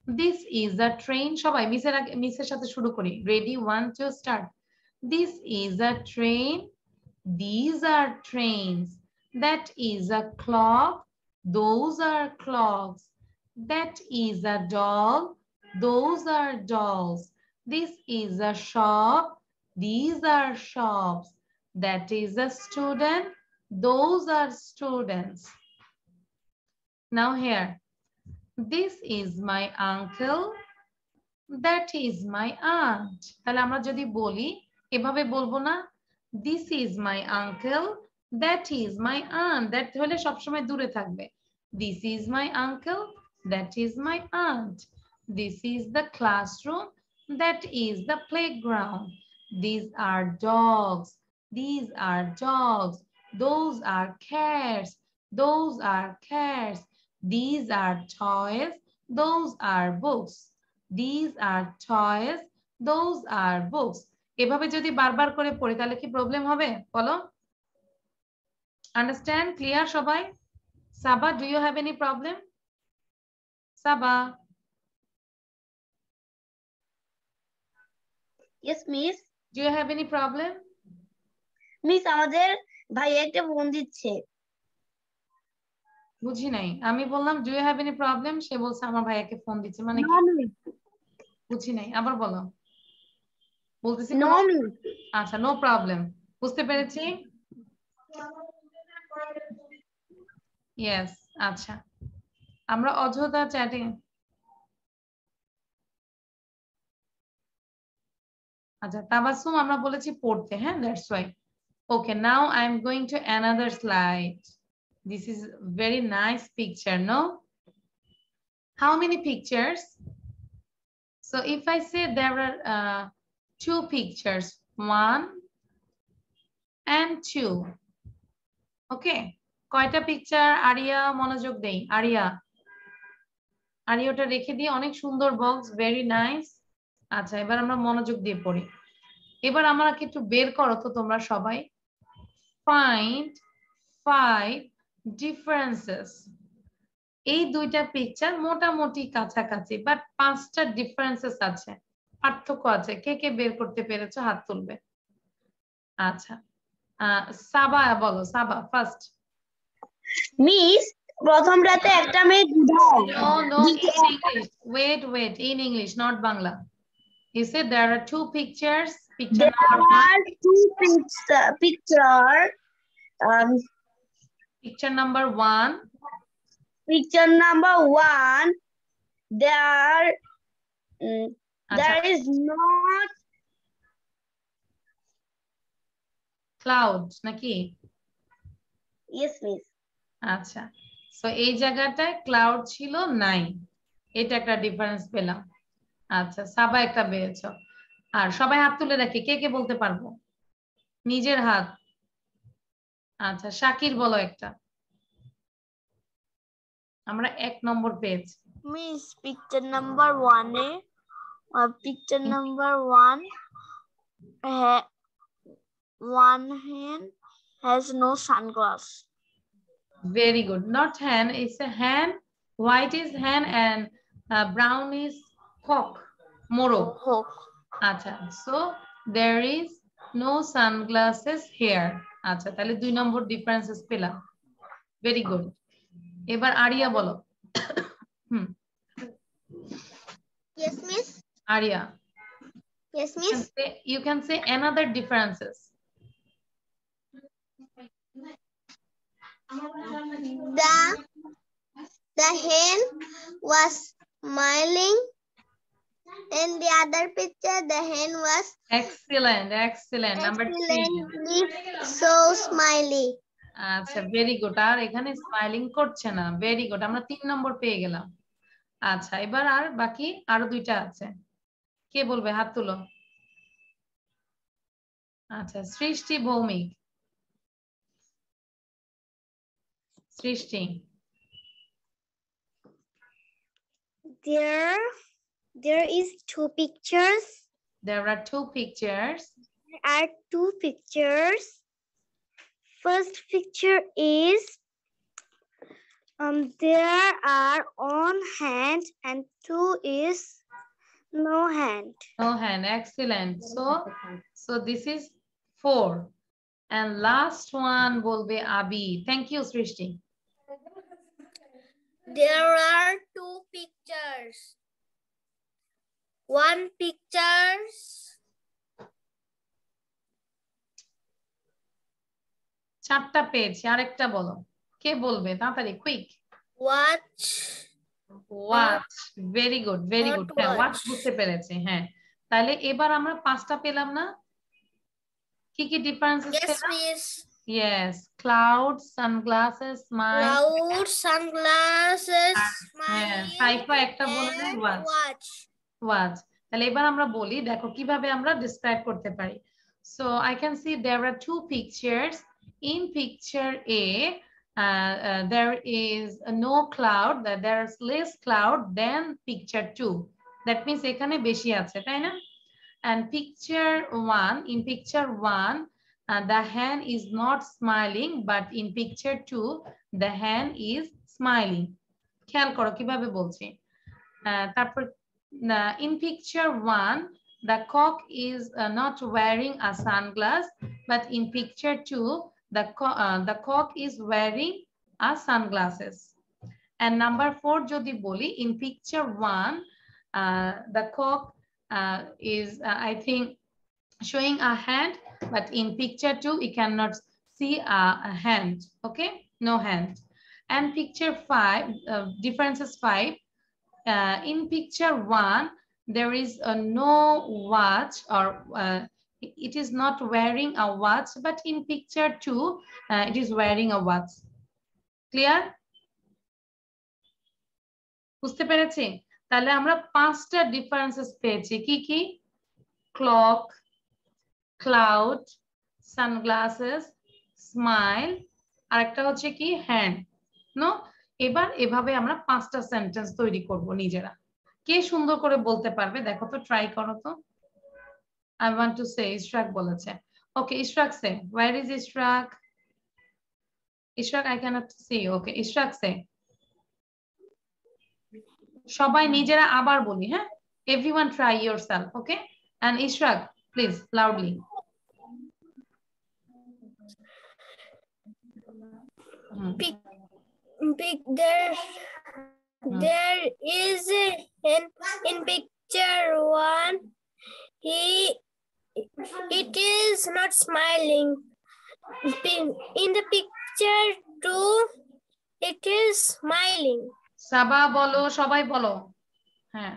দিস ইজ আ ট্রেন সবাই মিসের আগে মিসের সাথে শুরু করি। Ready one two start this is a train these are trains That is a clock. Those are clocks. That is a doll. Those are dolls. This is a shop. These are shops. That is a student. Those are students. Now here. This is my uncle. That is my aunt. তাহলে আমরা যদি বলি এভাবে বলবো না This is my uncle. That is my aunt. That হলে সবসময় দূরে থাকবে This is my uncle. That is my aunt. This is the classroom. That is the playground. These are dogs. These are dogs. Those are cats. Those are cats. These are toys. Those are books. These are toys. Those are books. এভাবে যদি বারবার করে পড়ি তাহলে কি problem হবে বলো understand clear সবাই? Saba do you have any problem Saba? Yes miss. Do you have any problem miss আমাদের ভাই একটা ফোন দিচ্ছে। বুঝি নাই। আমি বললাম do you have any problem সে বলছে আমার ভাইয়াকে ফোন দিচ্ছে। মানে বুঝি নাই। আবার বলো। বলতেছি. আচ্ছা নো প্রবলেম বুঝতে পেরেছি? ইয়েস আচ্ছা। আমরা অযথা চ্যাটিং আচ্ছা তাবাসুম আমরা বলেছি পড়তে হ্যাঁ that's why okay now I am going to another slide this is very nice picture no how many pictures So if I say there are uh, two pictures, one and two. Okay. কয়টা picture Aria মনোযোগ দেই। Area. আরিয়াটা রেখে দিয়ে অনেক সুন্দর box very nice আচ্ছা এবার আমরা মনোযোগ দিয়ে পড়ি। এবার আমাকে একটু বের করো তো তোমরা সবাই। ফাইন্ড ফাইভ ডিফারেন্সেস এই দুইটা পিকচার মোটামুটি কাছাকাছি বাট পাঁচটা ডিফারেন্সেস আছে। পার্থক্য আছে। কে কে বের করতে পেরেছ হাত তুলবে। আচ্ছা। সাবা বলো, সাবা ফার্স্ট মিস প্রথম রাতে একটা মেয়ে দুধায় No, no, in English. Wait, wait, in English, not Bangla. You said there are two pictures. Picture There number one, are two picture, picture, um, picture number one. picture number one. There, mm, আচ্ছা, there is not cloud নাকি? yes, miss. আচ্ছা। So এই জায়গাটায় cloud ছিল নাই এটা একটা difference পেলাম। আচ্ছা সাবা একটা পেয়েছ। আর সবাই হাত তুলে রাখি কে কে বলতে পারব? নিজের হাত। আচ্ছা শাকির বলো একটা। আমরা এক নম্বর পেয়েছি। মিস পিকচার নাম্বার ওয়ানে picture number one one hand has no sunglass Very good. Not hen, it's a hen. White is hen and uh, brown is cock. Moro. হোক আচ্ছা so there is no sunglasses here আচ্ছা তাহলে দুই নম্বর differences পেলাম very good এবার আরিয়া বলো hmm Yes, miss. Aria Yes, you can say, you can say another differences The the hen was smiling. In the other picture, the hen was excellent excellent number three so smiley. আচ্ছা very good আর এখানে smiling করছে না very good আমরা তিন নম্বর পেয়ে গেলাম আচ্ছা এবার আর বাকি আরও দুইটা আছে কে বলবে হাত তুলো আচ্ছা Srishti Bhowmik Srishti. There, there is two pictures. There are two pictures. There are two pictures. First picture is um, there are one hand and two is no hand. No hand, excellent. So, so this is four. And last one বলবে আবি thank you সৃষ্টি There are two pictures. One pictures. চারটা পেয়েছি আরেকটা বলো। কে বলবে? তাড়াতাড়ি quick watch watch very good very Not good হ্যাঁ ওয়াচ watch. বুঝতে পেরেছি হ্যাঁ। তাহলে এবার আমরা পাঁচটা পেলাম না? কি কি ডিফারেন্সেস yes পেলাম miss. Yes cloud sunglasses smile cloud sunglasses হ্যাঁ smile সাইফা একটা বলে দেয় and ওয়াচ watch. ওয়াচ তাহলে এবার আমরা বলি দেখো কীভাবে আমরা ডিসক্রাইব করতে পারি। So I can see there are two pictures in picture A there is no cloud that there is less cloud than picture 2 that means এখানে বেশি আছে তাই না? and picture 1 in picture 1 uh, the hand is not smiling but in picture 2 the hand is smiling খেয়াল করো কিভাবে বলছি আহ, তারপর uh, in picture 1 the cock is uh, not wearing a sunglass but in picture 2 the co uh, the cock is wearing a sunglasses and number four যদি বলি in picture one uh, the cock uh, is uh, I think showing a hand but in picture two we cannot see a, a hand okay no hand and picture five uh, differences five uh, in picture one there is a no watch or uh, it is not wearing a watch but in picture two uh, it is wearing a watch clear বুঝতে পেরেছি তাহলে আমরা পাঁচটা differences পেয়েছি। কি কি? Clock cloud sunglasses smile আর একটা হচ্ছে কি? হ্যান্ড নো এবার এভাবে আমরা পাঁচটা সেন্টেন্স তৈরি করব নিজেরা। কে সুন্দর করে বলতে পারবে? দেখো তো ট্রাই করো তো। I want to say Ishrak বলেছে। Okay Ishrak say where is Ishrak Ishrak I can't see okay Ishrak say সবাই নিজেরা আবার বলি হ্যাঁ everyone try self okay and Ishrak please loudly Pic, pic, there, there is in, in picture one. He, it is not smiling. In, in the picture two, it is smiling. Saba বলো সবাই বলো হ্যাঁ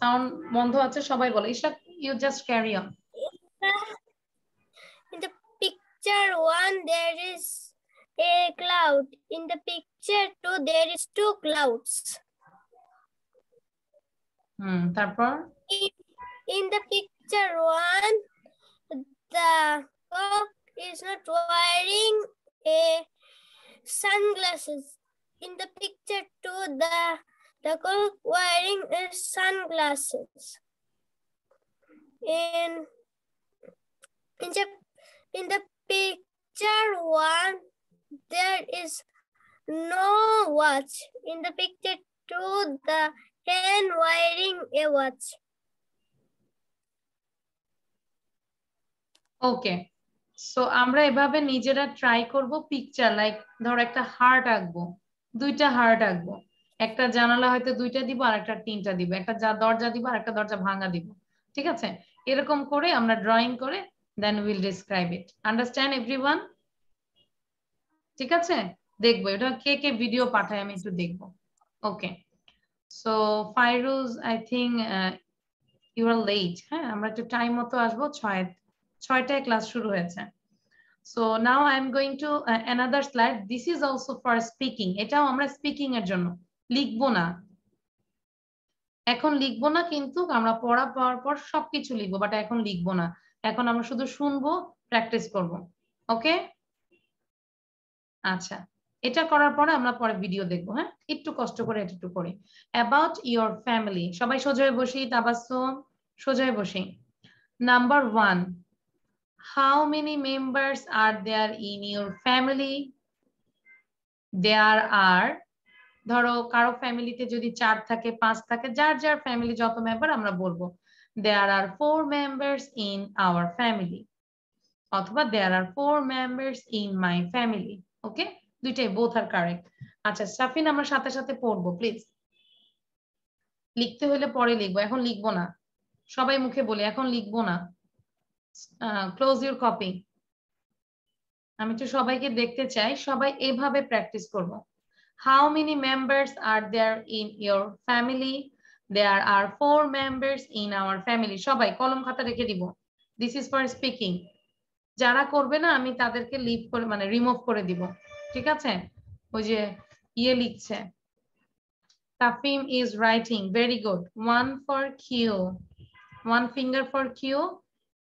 sound বন্ধ আছে সবাই বলো Ishrak you just carry on In the picture one, there is a cloud. In the picture two, there is two clouds. Hmm তারপর In, in the picture one, the cock is not wearing a sunglasses. In the picture two, the the cock wearing a sunglasses. In in the in the picture one, there is no watch. In the picture two, the hen wearing a watch. Okay so আমরা এভাবে নিজেরা try করব picture like ধর একটা heart আঁকবো দুইটা heart আঁকবো একটা জানালা হয়তো দুইটা দিব আর একটা তিনটা দিব। একটা যা- দরজা দিব আর একটা দরজা ভাঙা দিব। ঠিক আছে? এরকম করে আমরা ড্রয়িং করে then will describe it understand everyone ঠিক আছে? দেখব। এটা কে কে ভিডিও পাঠায় আমি একটু দেখব। Okay so Fairuz I think you are late হ্যাঁ আমরা একটু টাইম মতো আসব। ছয়, ছয়টায় ক্লাস শুরু হয়েছে। So now I am going to another slide this is also for speaking এটাও আমরা স্পিকিং এর জন্য। লিখব না। এখন লিখব না কিন্তু আমরা পড়া পাওয়ার পর সবকিছু লিখব বাট এখন লিখব না। এখন আমরা শুধু শুনব প্র্যাকটিস করব। ওকে আচ্ছা। এটা করার পরে আমরা পরে ভিডিও দেখব হ্যাঁ? একটু কষ্ট করে একটু করি। অ্যাবাউট ইয়োর ফ্যামিলি সবাই সোজায় বসি তাবাসুম সোজায় বসি। Number one how many members are there in your family there are ধরো কারও ফ্যামিলিতে যদি চার থাকে পাঁচ থাকে যার যার ফ্যামিলি যত মেম্বার আমরা বলব there are four members in our family অথবা there are four members in my family ওকে দুইটাই both are correct আচ্ছা সাফিন আমরা সাথে সাথে পড়ব প্লিজ লিখতে হলে পরে লিখব এখন লিখব না সবাই মুখে বলি এখন লিখব না ক্লোজ ইউর কপি আমি তো সবাইকে দেখতে চাই, সবাই এভাবে প্র্যাকটিস করব। How many members are there in your family there are four members in our family সবাই, কলম খাতা রেখে দিব। দিস ইজ ফর স্পিকিং যারা করবে না, আমি তাদেরকে লিভ করে মানে রিমুভ করে দিব। ঠিক আছে? ওই যে ইয়ে লিখছে। Tafim is writing very good one for Q one finger for Q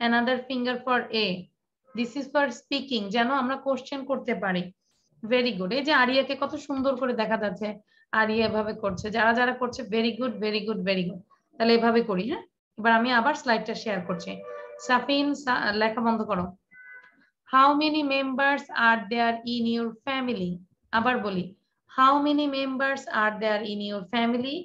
another finger for a. This is for speaking. যেন আমরা কোশ্চেন করতে পারি। ভেরি গুড এই যে আরিয়াকে কত সুন্দর করে দেখা যাচ্ছে। আরিয়া এভাবে করছে। যারা যারা করছে very good very good very good তাহলে এভাবে করি হ্যাঁ? এবার আমি আবার স্লাইডটা শেয়ার করছি। সাফিন লেখা বন্ধ করো। How many members are there in your family আবার বলি। How many members are there in your family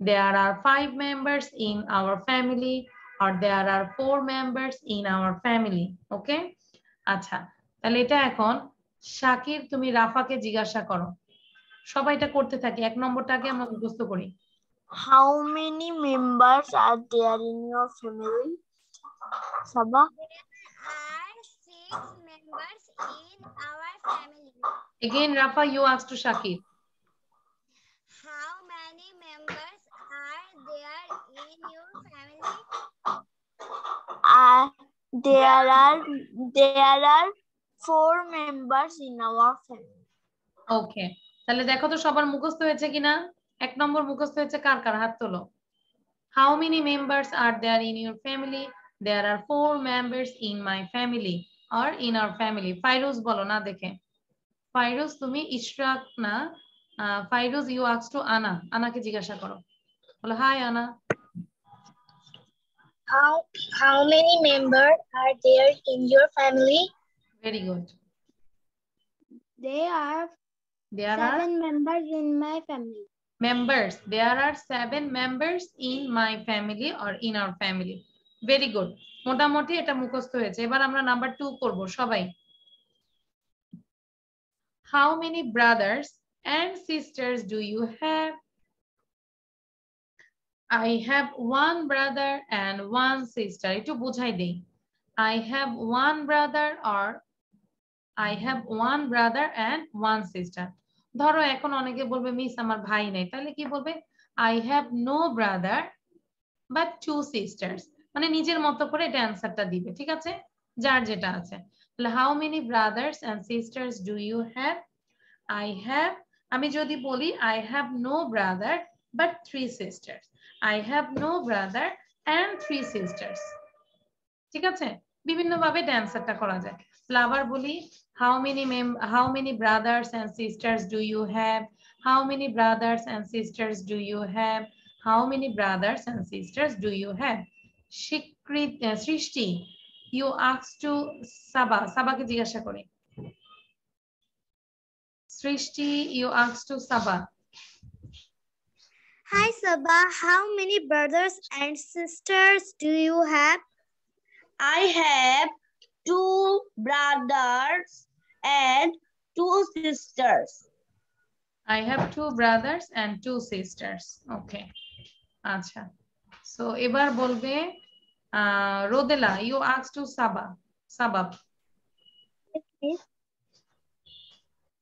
there are five members in our family or there are four members in our family okay আচ্ছা তাহলে এটা এখন শাকির তুমি রাফাকে জিজ্ঞাসা করো সবাই এটা করতে থাকি এক নম্বরটাকে আমরা মুখস্থ করি How many members are there in your family? Sabah? are six members in our family. Again, Rafa, you ask to Shakir. How many members are there in your family? Uh, there are there are four members in our family. ওকে তাহলে দেখো তো সবার মুখস্থ হয়েছে কিনা? এক নম্বর মুখস্থ হয়েছে কার কার? হাত তোলো। How many members are there in your family there are four members in my family R in our family Fairuz বলো না দেখে। ফাইরুজ তুমি ইশরাক না ফাইরুজ ইউ আক্স টু আনা আনাকে জিজ্ঞাসা করো। বলো হাই আনা How how many members are there in your family? Very good There are আর seven members in my family. members there are seven members in my family or in our family very good মোটামুটি এটা মুখস্থ হয়েছে এবার আমরা number two করব সবাই how many brothers and sisters do you have i have one brother and one sister. একটু বুঝাই দেই। I have one brother or i have one brother and one sister. ধরো এখন অনেকে বলবে, মিস, আমার ভাই নেই। তাহলে কি বলবে? I have no brother but two sisters মানে নিজের মতো করে এটা অ্যান্সারটা দিবে, ঠিক আছে? যার যেটা আছে। তাহলে how many brothers and sisters do you have I have আমি যদি বলি I have no brother but three sisters I have no brother and three sisters ঠিক আছে বিভিন্ন ভাবে করা যায় তাহলে বলি how many mem how many brothers and sisters do you have how many brothers and sisters do you have how many brothers and sisters do you have স্বীকৃত সৃষ্টি you ask to সাবা সাবাকে জিজ্ঞাসা করি সৃষ্টি you ask to Saba Hi Sabah, how many brothers and sisters do you have? I have two brothers and two sisters. I have two brothers and two sisters. Okay. আচ্ছা so এবার বলবে ah Rodela you ask to Saba Sabab Yes.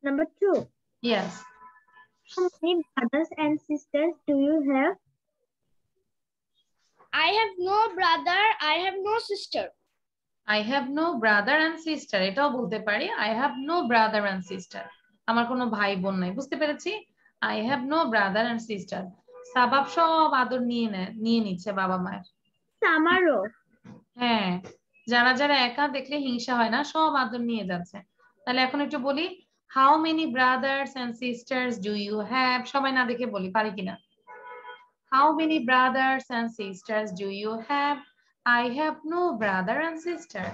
Number two. Yes How many brothers and sisters do you have? I have no brother. I have no sister. I have no brother and sister এটাও বলতে পারি I have no brother and sister আমার কোনো ভাই বোন নাই বুঝতে পেরেছি I have no brother and sister Sabab সব আদর নিয়ে নেয় নিয়ে নিচ্ছে বাবা মায়ের আমারও হ্যাঁ যারা যারা একা দেখলে হিংসা হয় না সব আদর নিয়ে যাচ্ছে তাহলে এখন একটু বলি how many brothers and sisters do you have সবাই না দেখে বলি, পারি কিনা? How many brothers and sisters do you have I have no brother and sister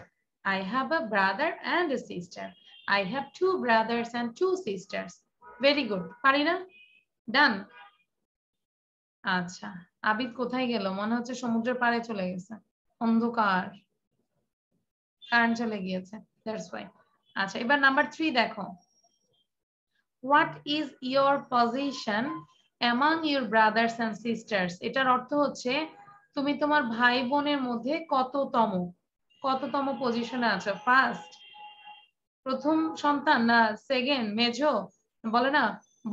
I have a brother and sister I have two brothers and two sisters very good পারি না? ডান আচ্ছা আবিদ কোথায় গেল? মনে হচ্ছে সমুদ্রের পাড়ে চলে গেছে। অন্ধকার। কারেন্ট চলে গিয়েছে। দ্যাটস ওয়াই আচ্ছা এবার নাম্বার থ্রি দেখো। What is your position among your brothers and sisters এটার অর্থ হচ্ছে, তুমি তোমার ভাই বোনের মধ্যে কততম কততম পজিশনে আছো? ফার্স্ট প্রথম সন্তান না সেকেন্ড মেজো বলে না,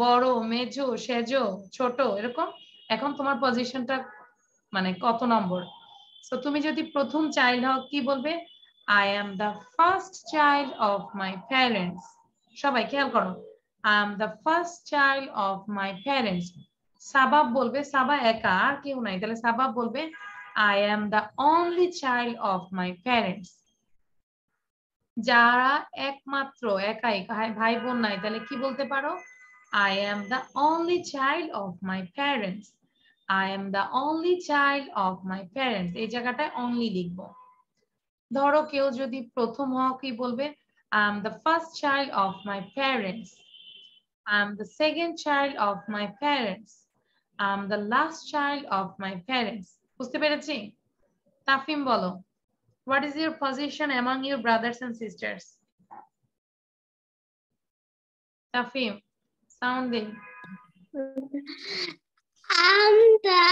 বড় মেজো সেজো, ছোট, এরকম? এখন তোমার পজিশনটা মানে কত নম্বর? তো তুমি যদি প্রথম চাইল্ড হও, কি বলবে? I am the first child of my parents সবাই খেয়াল করো। I am the first child of my parents Sabab বলবে, সাবা একা, আর কেউ নাই। তাহলে সাবাব বলবে I am the only child of my parents যারা একমাত্র, একাই, ভাই- বোন নাই, তাহলে কি বলতে পারো? I am the only child of my parents I am the only child of my parents এই জায়গাটায় অনলি লিখব। ধরো কেউ যদি প্রথম হও কি বলবে? I am the first child of my parents I am the second child of my parents I am the last child of my parents বুঝতে পেরেছি তাফিম বলো what is your position among your brothers and sisters Tafim sound দিন I'm the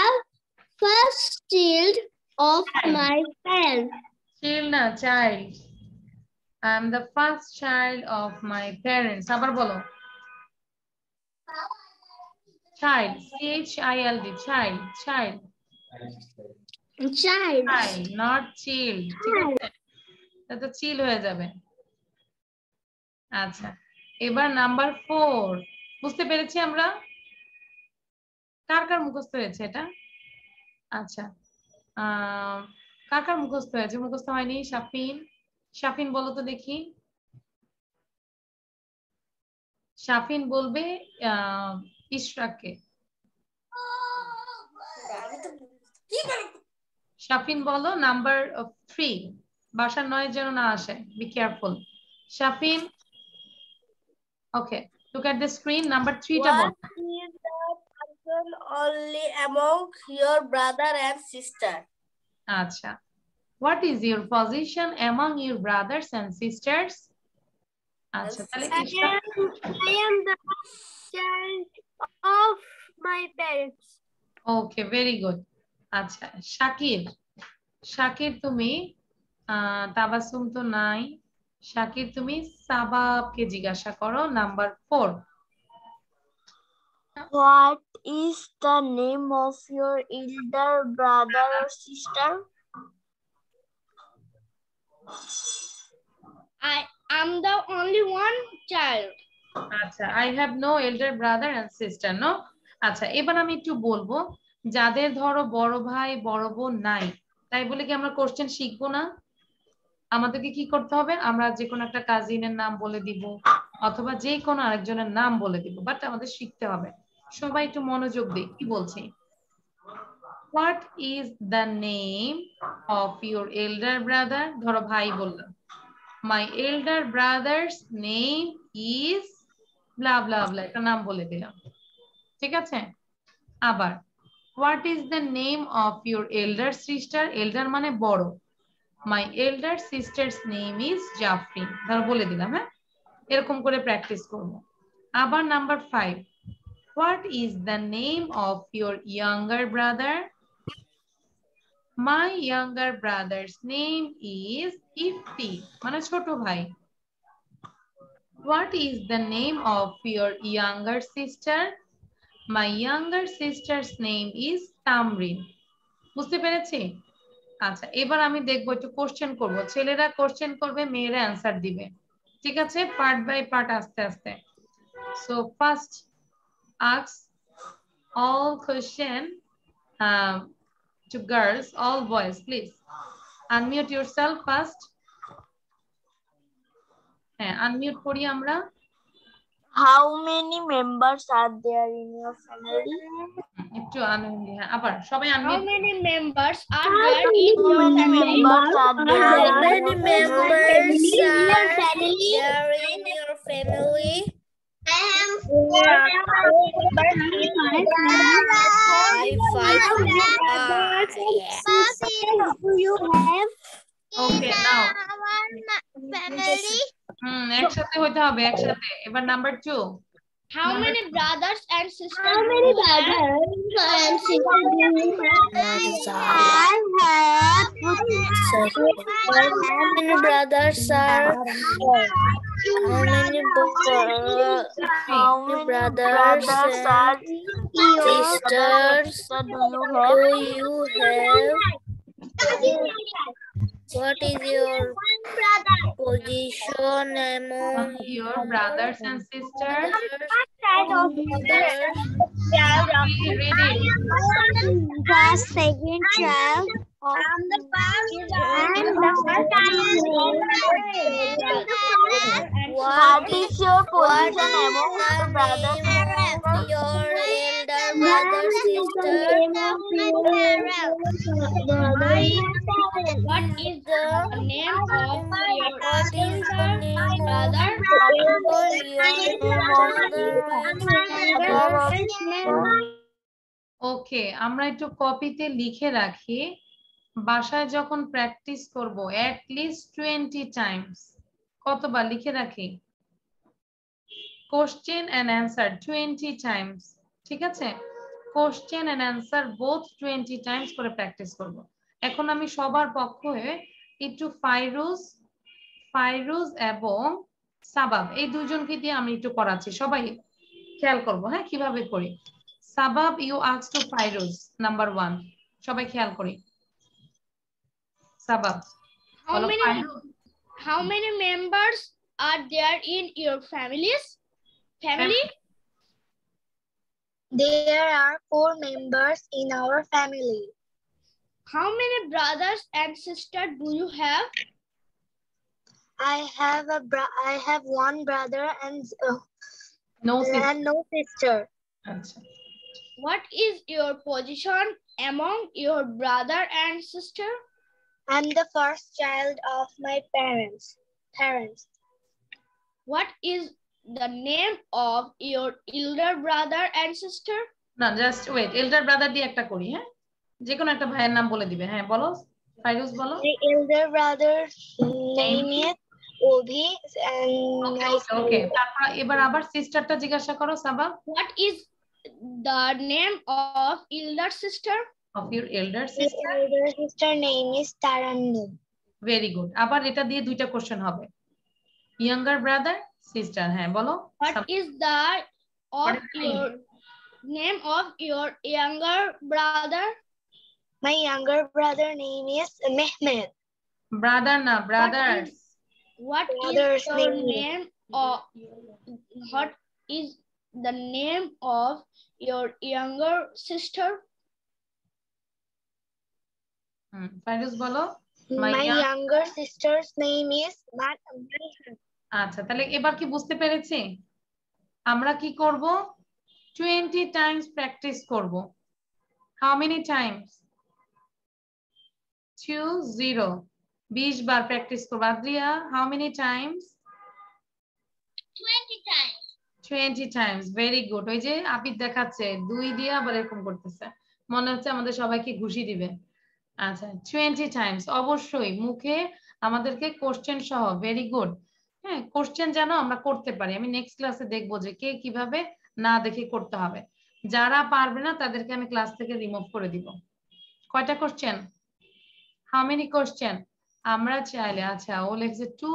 first child of my parents. child না child I am the first child of my parents আবার বলো Child. C h i l d. Child. Child. Child. child not এটা তো চিল হয়ে যাবে। আচ্ছা এবার নাম্বার ফোর বুঝতে পেরেছি আমরা? কার কার মুখস্থ হয়েছে এটা? আচ্ছা আহ কার কার মুখস্থ হয়েছে? মুখস্থ হয়নি শাফিন। শাফিন বলো তো দেখি। শাফিন বলবে আহ ইশরাককে শাফিন বলো নাম্বার থ্রি বাসার নয় যেন না আসে be careful Shafin okay look at the screen number থ্রিটা বলো is person only among your brother and sister? আচ্ছা What is your position among your brothers and sisters? আচ্ছা তাহলে Ishrak I am the child of my parents. Okay very good আচ্ছা শাকির শাকির তুমি আহ তাবাসুম তো নাই শাকির তুমি সাবাবকে জিজ্ঞাসা করো number four What is the name of your elder brother or sister? I am the only one child. আচ্ছা I have no elder brother and sister no আচ্ছা এবার আমি একটু বলব, যাদের ধরো বড় ভাই, বড় বোন নাই, তাই বলে কি আমরা কোশ্চেন শিখব না? আমাদেরকে কি করতে হবে? আমরা যে কোনো একটা কাজিনের নাম বলে দিব, অথবা যে কোনো আরেকজনের নাম বলে দিব বাট আমাদের শিখতে হবে। সবাই একটু মনোযোগ দিই কি বলছি? What is the name of your elder brother ধরো ভাই বললাম। My elder brother's name is blah blah blah একটা নাম বলে দিলাম। ঠিক আছে? আবার what is the name of your elder sister elder মানে বড়। My elder sister's name is Jafrin ধর বলে দিলাম হ্যাঁ? এরকম করে প্র্যাকটিস করব। আবার number five what is the name of your younger brother my younger brother's name is Ifti মানে ছোট ভাই। What is the name of your younger sister? My younger sister's name is Tamrin. বুঝতে পেরেছি আচ্ছা এবার আমি দেখব একটু কোশ্চেন করব ছেলেরা কোশ্চেন করবে মেয়েরা অ্যান্সার দিবে ঠিক আছে পার্ট বাই পার্ট আস্তে আস্তে so first ask all question um, to girls all boys please unmute yourself first হ্যাঁ আনমিউট করি আমরা How many members are there in your family? একটু আনন্দ হ্যাঁ আবার সবাই How unmute many members are there in How your many family? members are there? How many in members your are family? there in your family? I am Five, five. Ah, yeah. Do you have okay now family? হুম একসাথে হইতে হবে একসাথে এবার number two How many brothers and sisters? How do many you have? brothers and sisters do you have? I have. How many brothers are? How many bro- How many brothers brothers and are your sisters sister do you have? Do you have? What is your position among your brothers and sisters brothers? read it The second child of the first and the What is your What position is among the your brothers and name sisters? of your brother sister? What is the name of your elder brother? ওকে আমরা একটু কপিতে লিখে রাখি বাসায় যখন practice করব at least twenty Times কতবার লিখে রাখি question and answer twenty times ঠিক আছে question and answer both twenty times করে প্র্যাকটিস করব। এখন আমি সবার পক্ষ হয়ে একটু ফাইরুজ ফাইরুজ এবং সাবাব এই দুজনকে দিয়ে আমি একটু করাচ্ছি। সবাই খেয়াল করব হ্যাঁ কীভাবে করি? সাবাব ইউ আক্স টু ফাইরুজ নাম্বার ওয়ান সবাই খেয়াল করি। Sabab How many how many members are there in your families? Family? There are four members in our family. How many brothers and sisters do you have? I have a bro I have one brother and uh, no sister. and no sister. What is your position among your brother and sister? I'm the first child of my parents. Parents. What is the name of your elder brother and sister? না just wait elder brother দিয়ে একটা করি হ্যাঁ? যে কোনো একটা ভাইয়ের নাম বলে দিবে হ্যাঁ বলো? ফাইরুজ বলো? My elder brother's name is Obi and ওকে তারপর এবার আবার সিস্টারটা জিজ্ঞাসা করো সাবা। What is the name of elder sister? Of your elder my sister elder sister name is Tarannum. Very good আবার এটা দিয়ে দুইটা কোশ্চেন হবে। ইয়াঙ্গার ব্রাদার সিস্টার হ্যাঁ বলো What Saba. is the What of is the name? your name of your younger brother? My younger brother name is Mehmet. Brother না brothers What is Brother's your name. name of what is the name of your younger sister? Fairuz বলো My My, young- younger sister's name is Mat. আচ্ছা তাহলে এবার কি বুঝতে পেরেছি? আমরা কি করব? টোয়েন্টি টাইমস প্র্যাকটিস করব। How many times two zero বিশ বার প্র্যাকটিস করব। Adriya how many times 20 times. Twenty times very good ওই যে আবিদ দেখাচ্ছে দুই দিয়ে আবার এরকম করতেছে। মনে হচ্ছে আমাদের সবাইকে ঘুষি দিবে। আচ্ছা টোয়েন্টি টাইমস অবশ্যই মুখে আমাদেরকে কোশ্চেন সহ ভেরি গুড হ্যাঁ কোশ্চেন যেন আমরা করতে পারি। আমি নেক্সট ক্লাসে দেখব যে কে কীভাবে না দেখে করতে হবে। যারা পারবে না, তাদেরকে আমি ক্লাস থেকে রিমুভ করে দিব। কয়টা কোশ্চেন হাউ মেনি কোশ্চেন আমরা চাইলে আচ্ছা ও লিখছে two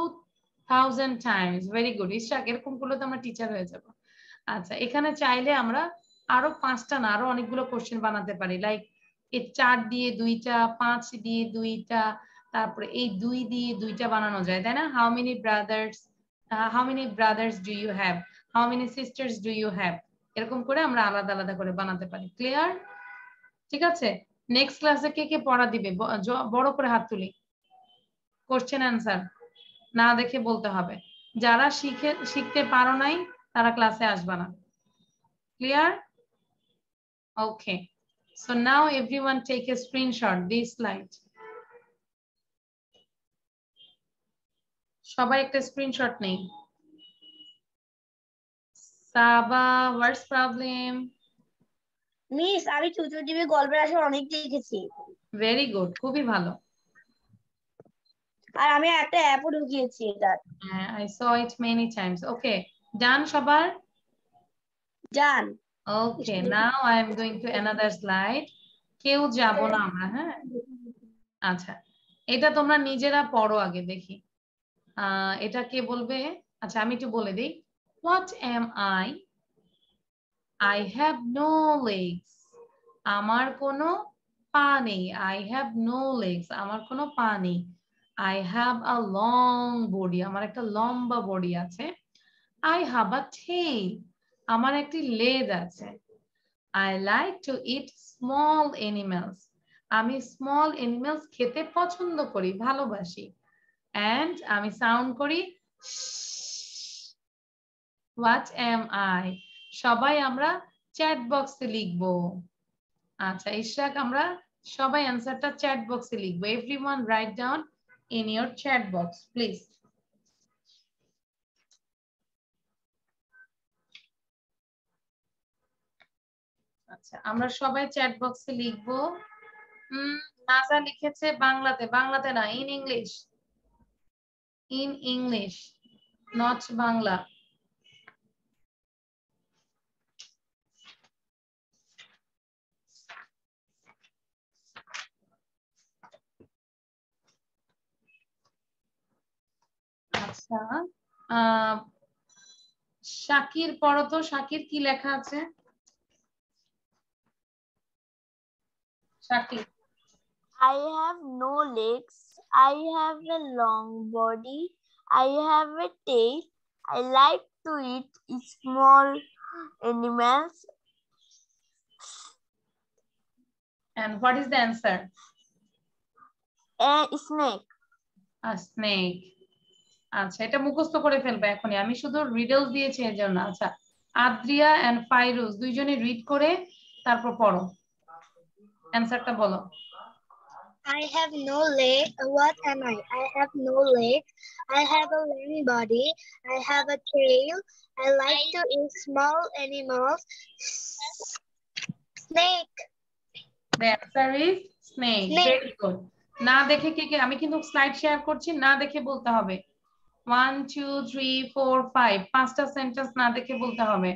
thousand times very good Ishaq, এরকম করলে তো আমরা টিচার হয়ে যাব। আচ্ছা এখানে চাইলে আমরা আরও পাঁচটা না, আরও অনেকগুলো কোশ্চেন বানাতে পারি। লাইক এই চার দিয়ে দুইটা, পাঁচ দিয়ে দুইটা তারপরে এই দুই দিয়ে দুইটা বানানো যায়, তাই না? How many brothers how many brothers do you have how many sisters do you have এরকম করে আমরা আলাদা আলাদা করে বানাতে পারি। ক্লিয়ার ঠিক আছে? নেক্সট ক্লাসে কে কে পড়া দিবে? বড় করে হাত তুলি। কোশ্চেন অ্যান্সার না দেখে বলতে হবে। যারা শিখে, শিখতে পারো নাই, তারা ক্লাসে আসবে না। Clear okay so now everyone take a screenshot this slide সবাই একটা স্ক্রিনশট নেই। সাবা হোয়াটস প্রবলেম মিস আমি চুচুটিভি গল্পের আসলে অনেক দেখেছি। ভেরি গুড খুবই ভালো। আর আমি একটা অ্যাপও ঢুকিয়েছি এটা I saw it many times okay done সবার? জান okay now I am going to another slide কেউ যাব না আমরা হ্যাঁ? আচ্ছা এটা তোমরা নিজেরা পড়ো আগে দেখি। এটা কে বলবে? আচ্ছা আমি একটু বলে দিই। What am I I have no legs আমার কোনো পা নেই। আই হ্যাভ নো লেগস আমার কোনো পা নেই। I have a long body আমার একটা লম্বা বডি আছে। আই হ্যাভ আ টেইল আমার একটি লেজ আছে। I like to eat small animals আমি স্মল এনিমেলস খেতে পছন্দ করি, ভালোবাসি। অ্যান্ড আমি সাউন্ড করি। হোয়াট এম আই সবাই আমরা চ্যাট বক্সে লিখব। আচ্ছা ইশরাক আমরা সবাই অ্যান্সারটা চ্যাট বক্সে লিখব। Everyone write down in your chat box please আচ্ছা আমরা সবাই চ্যাট বক্সে লিখব। হুম নাজা লিখেছে বাংলাতে বাংলাতে না in English in English, not Bangla. আচ্ছা শাকির পর তো শাকির কি লেখা আছে Shakir I have no legs. I have a long body. I have a tail. I like to eat small animals. and what is the answer A snake. a snake আচ্ছা এটা মুখস্থ করে ফেলবে এখনই আমি শুধু রিডলস দিয়েছি এর জন্য আচ্ছা আদ্রিয়া এন্ড ফাইরুজ দুইজনে রিড করে তারপর পড়ো অ্যানসারটা বলো I have no leg. What am I? I have no legs. I have a long body. I have a tail. I like to eat small animals. Snake. The answer is snake. Snake. Very good. না দেখে কে কে আমি কিন্তু slide share করছি না দেখে বলতে হবে one two three four five পাঁচটা সেন্টেন্স না দেখে বলতে হবে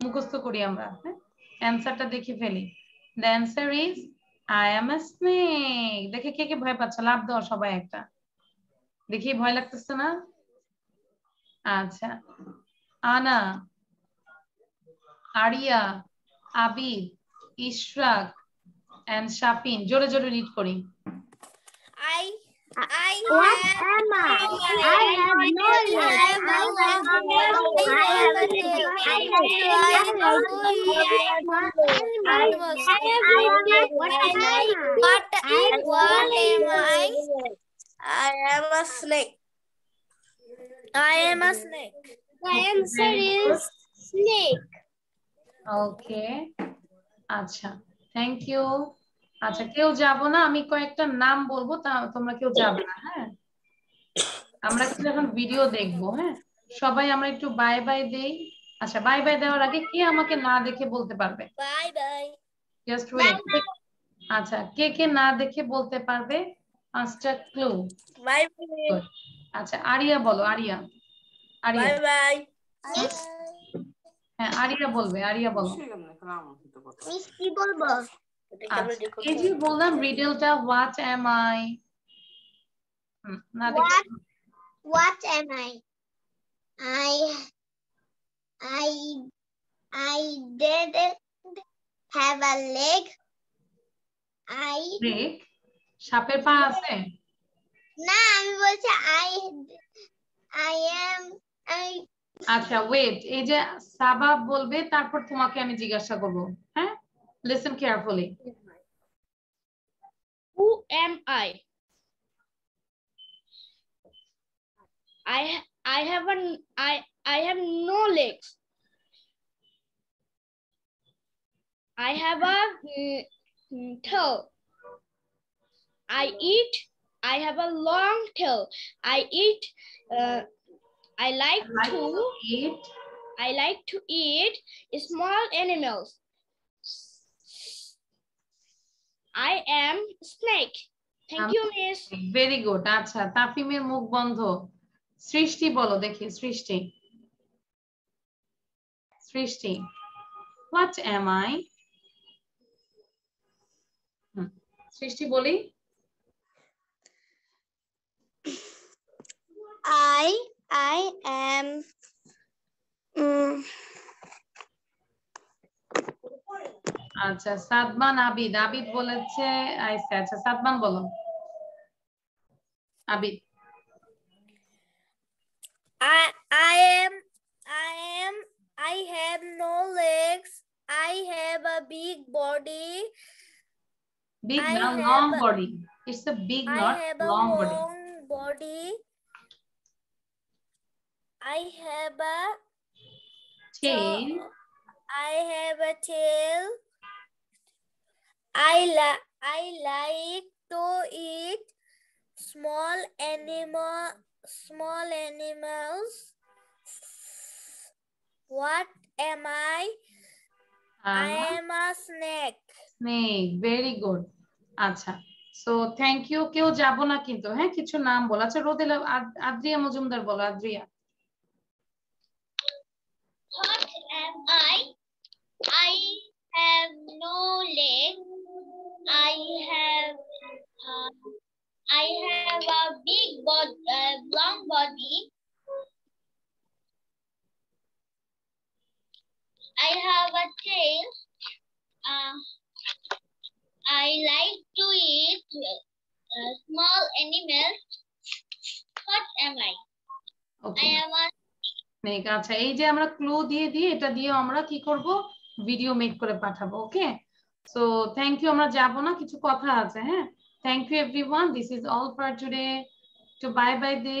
মুখস্থ করি আমরা হ্যাঁ অ্যান্সারটা দেখে ফেলি the answer is I am a snake দেখে কে কে ভয় পাচ্ছে? লাভ দাও সবাই একটা। দেখি, ভয় লাগতেছে না? আচ্ছা। আনা, আরিয়া আবিদ ইশরাক এন্ড শাফিন। জোরে জোরে রিড করি। I. I what am I? I have knowledge. I have. I have knowledge. I am I? What am I? I am a snake. I am a snake. The answer is snake. Okay. Acha. Thank you. আচ্ছা কেউ যাব না আমি কয়েকটা নাম বলব তা তোমরা কেউ যাবে না হ্যাঁ? আমরা কিন্তু এখন ভিডিও দেখব হ্যাঁ? সবাই আমরা একটু বাই বাই দেই। আচ্ছা বাই বাই দেওয়ার আগে কে আমাকে না দেখে বলতে পারবে? Bye bye. জাস্ট ওয়েট আচ্ছা কে কে না দেখে বলতে পারবে? পাঁচটা ক্লু বাই বাই আচ্ছা আরিয়া বলো আরিয়া। আরিয়া। Bye. হ্যাঁ আরিয়া বলবে আরিয়া বলো। মিস কি বলব? এই যে বললাম রিডেলটা হোয়াট এম আই না দেখে What? What am I? I I I didn't have a leg. I break সাপের পা আছে না আমি বলছি I I am I আচ্ছা ওয়েট এই যে সাবাব বলবে তারপর তোমাকে আমি জিজ্ঞাসা করব হ্যাঁ Listen carefully. Who am I? I I have an I I have no legs. I have a mm, tail. I eat. I have a long tail. I eat. Uh, I like, I like to, to eat. I like to eat small animals. I am snake. Thank Um, you, very good আচ্ছা তাফিমের মুখ বন্ধ। সৃষ্টি বলো দেখি সৃষ্টি। সৃষ্টি। What am I সৃষ্টি বলি। I I am mm, আচ্ছা সাদমান আবিদ আবিদ বলেছে আচ্ছা আচ্ছা সাদমান বলো Abid I I am I am I have no legs. I have a big body. Big I না have a- body it's a big I not have a long body body. I have a tail I have a tail. I li- I like to eat small animal small animals. What am I? I আহ, am a snake. Snake very good আচ্ছা so thank you কেউ যাব না কিন্তু হ্যাঁ কিছু নাম বল আচ্ছা রোদেলা আদ- আদ্রিয়া মজুমদার বলো আদ্রিয়া What am I? I have no legs. I have uh, I have a big body, uh, long body. I have a tail. Uh, I like to eat uh, small animals. What am I? Okay. I am a এই যে আমরা clue দিয়ে দিই এটা দিয়ে আমরা কি করব ভিডিও মেক করে পাঠাবো ওকে সো থ্যাংক ইউ আমরা যাব না, কিছু কথা আছে হ্যাঁ? Thank you everyone this is all for today to bye bye they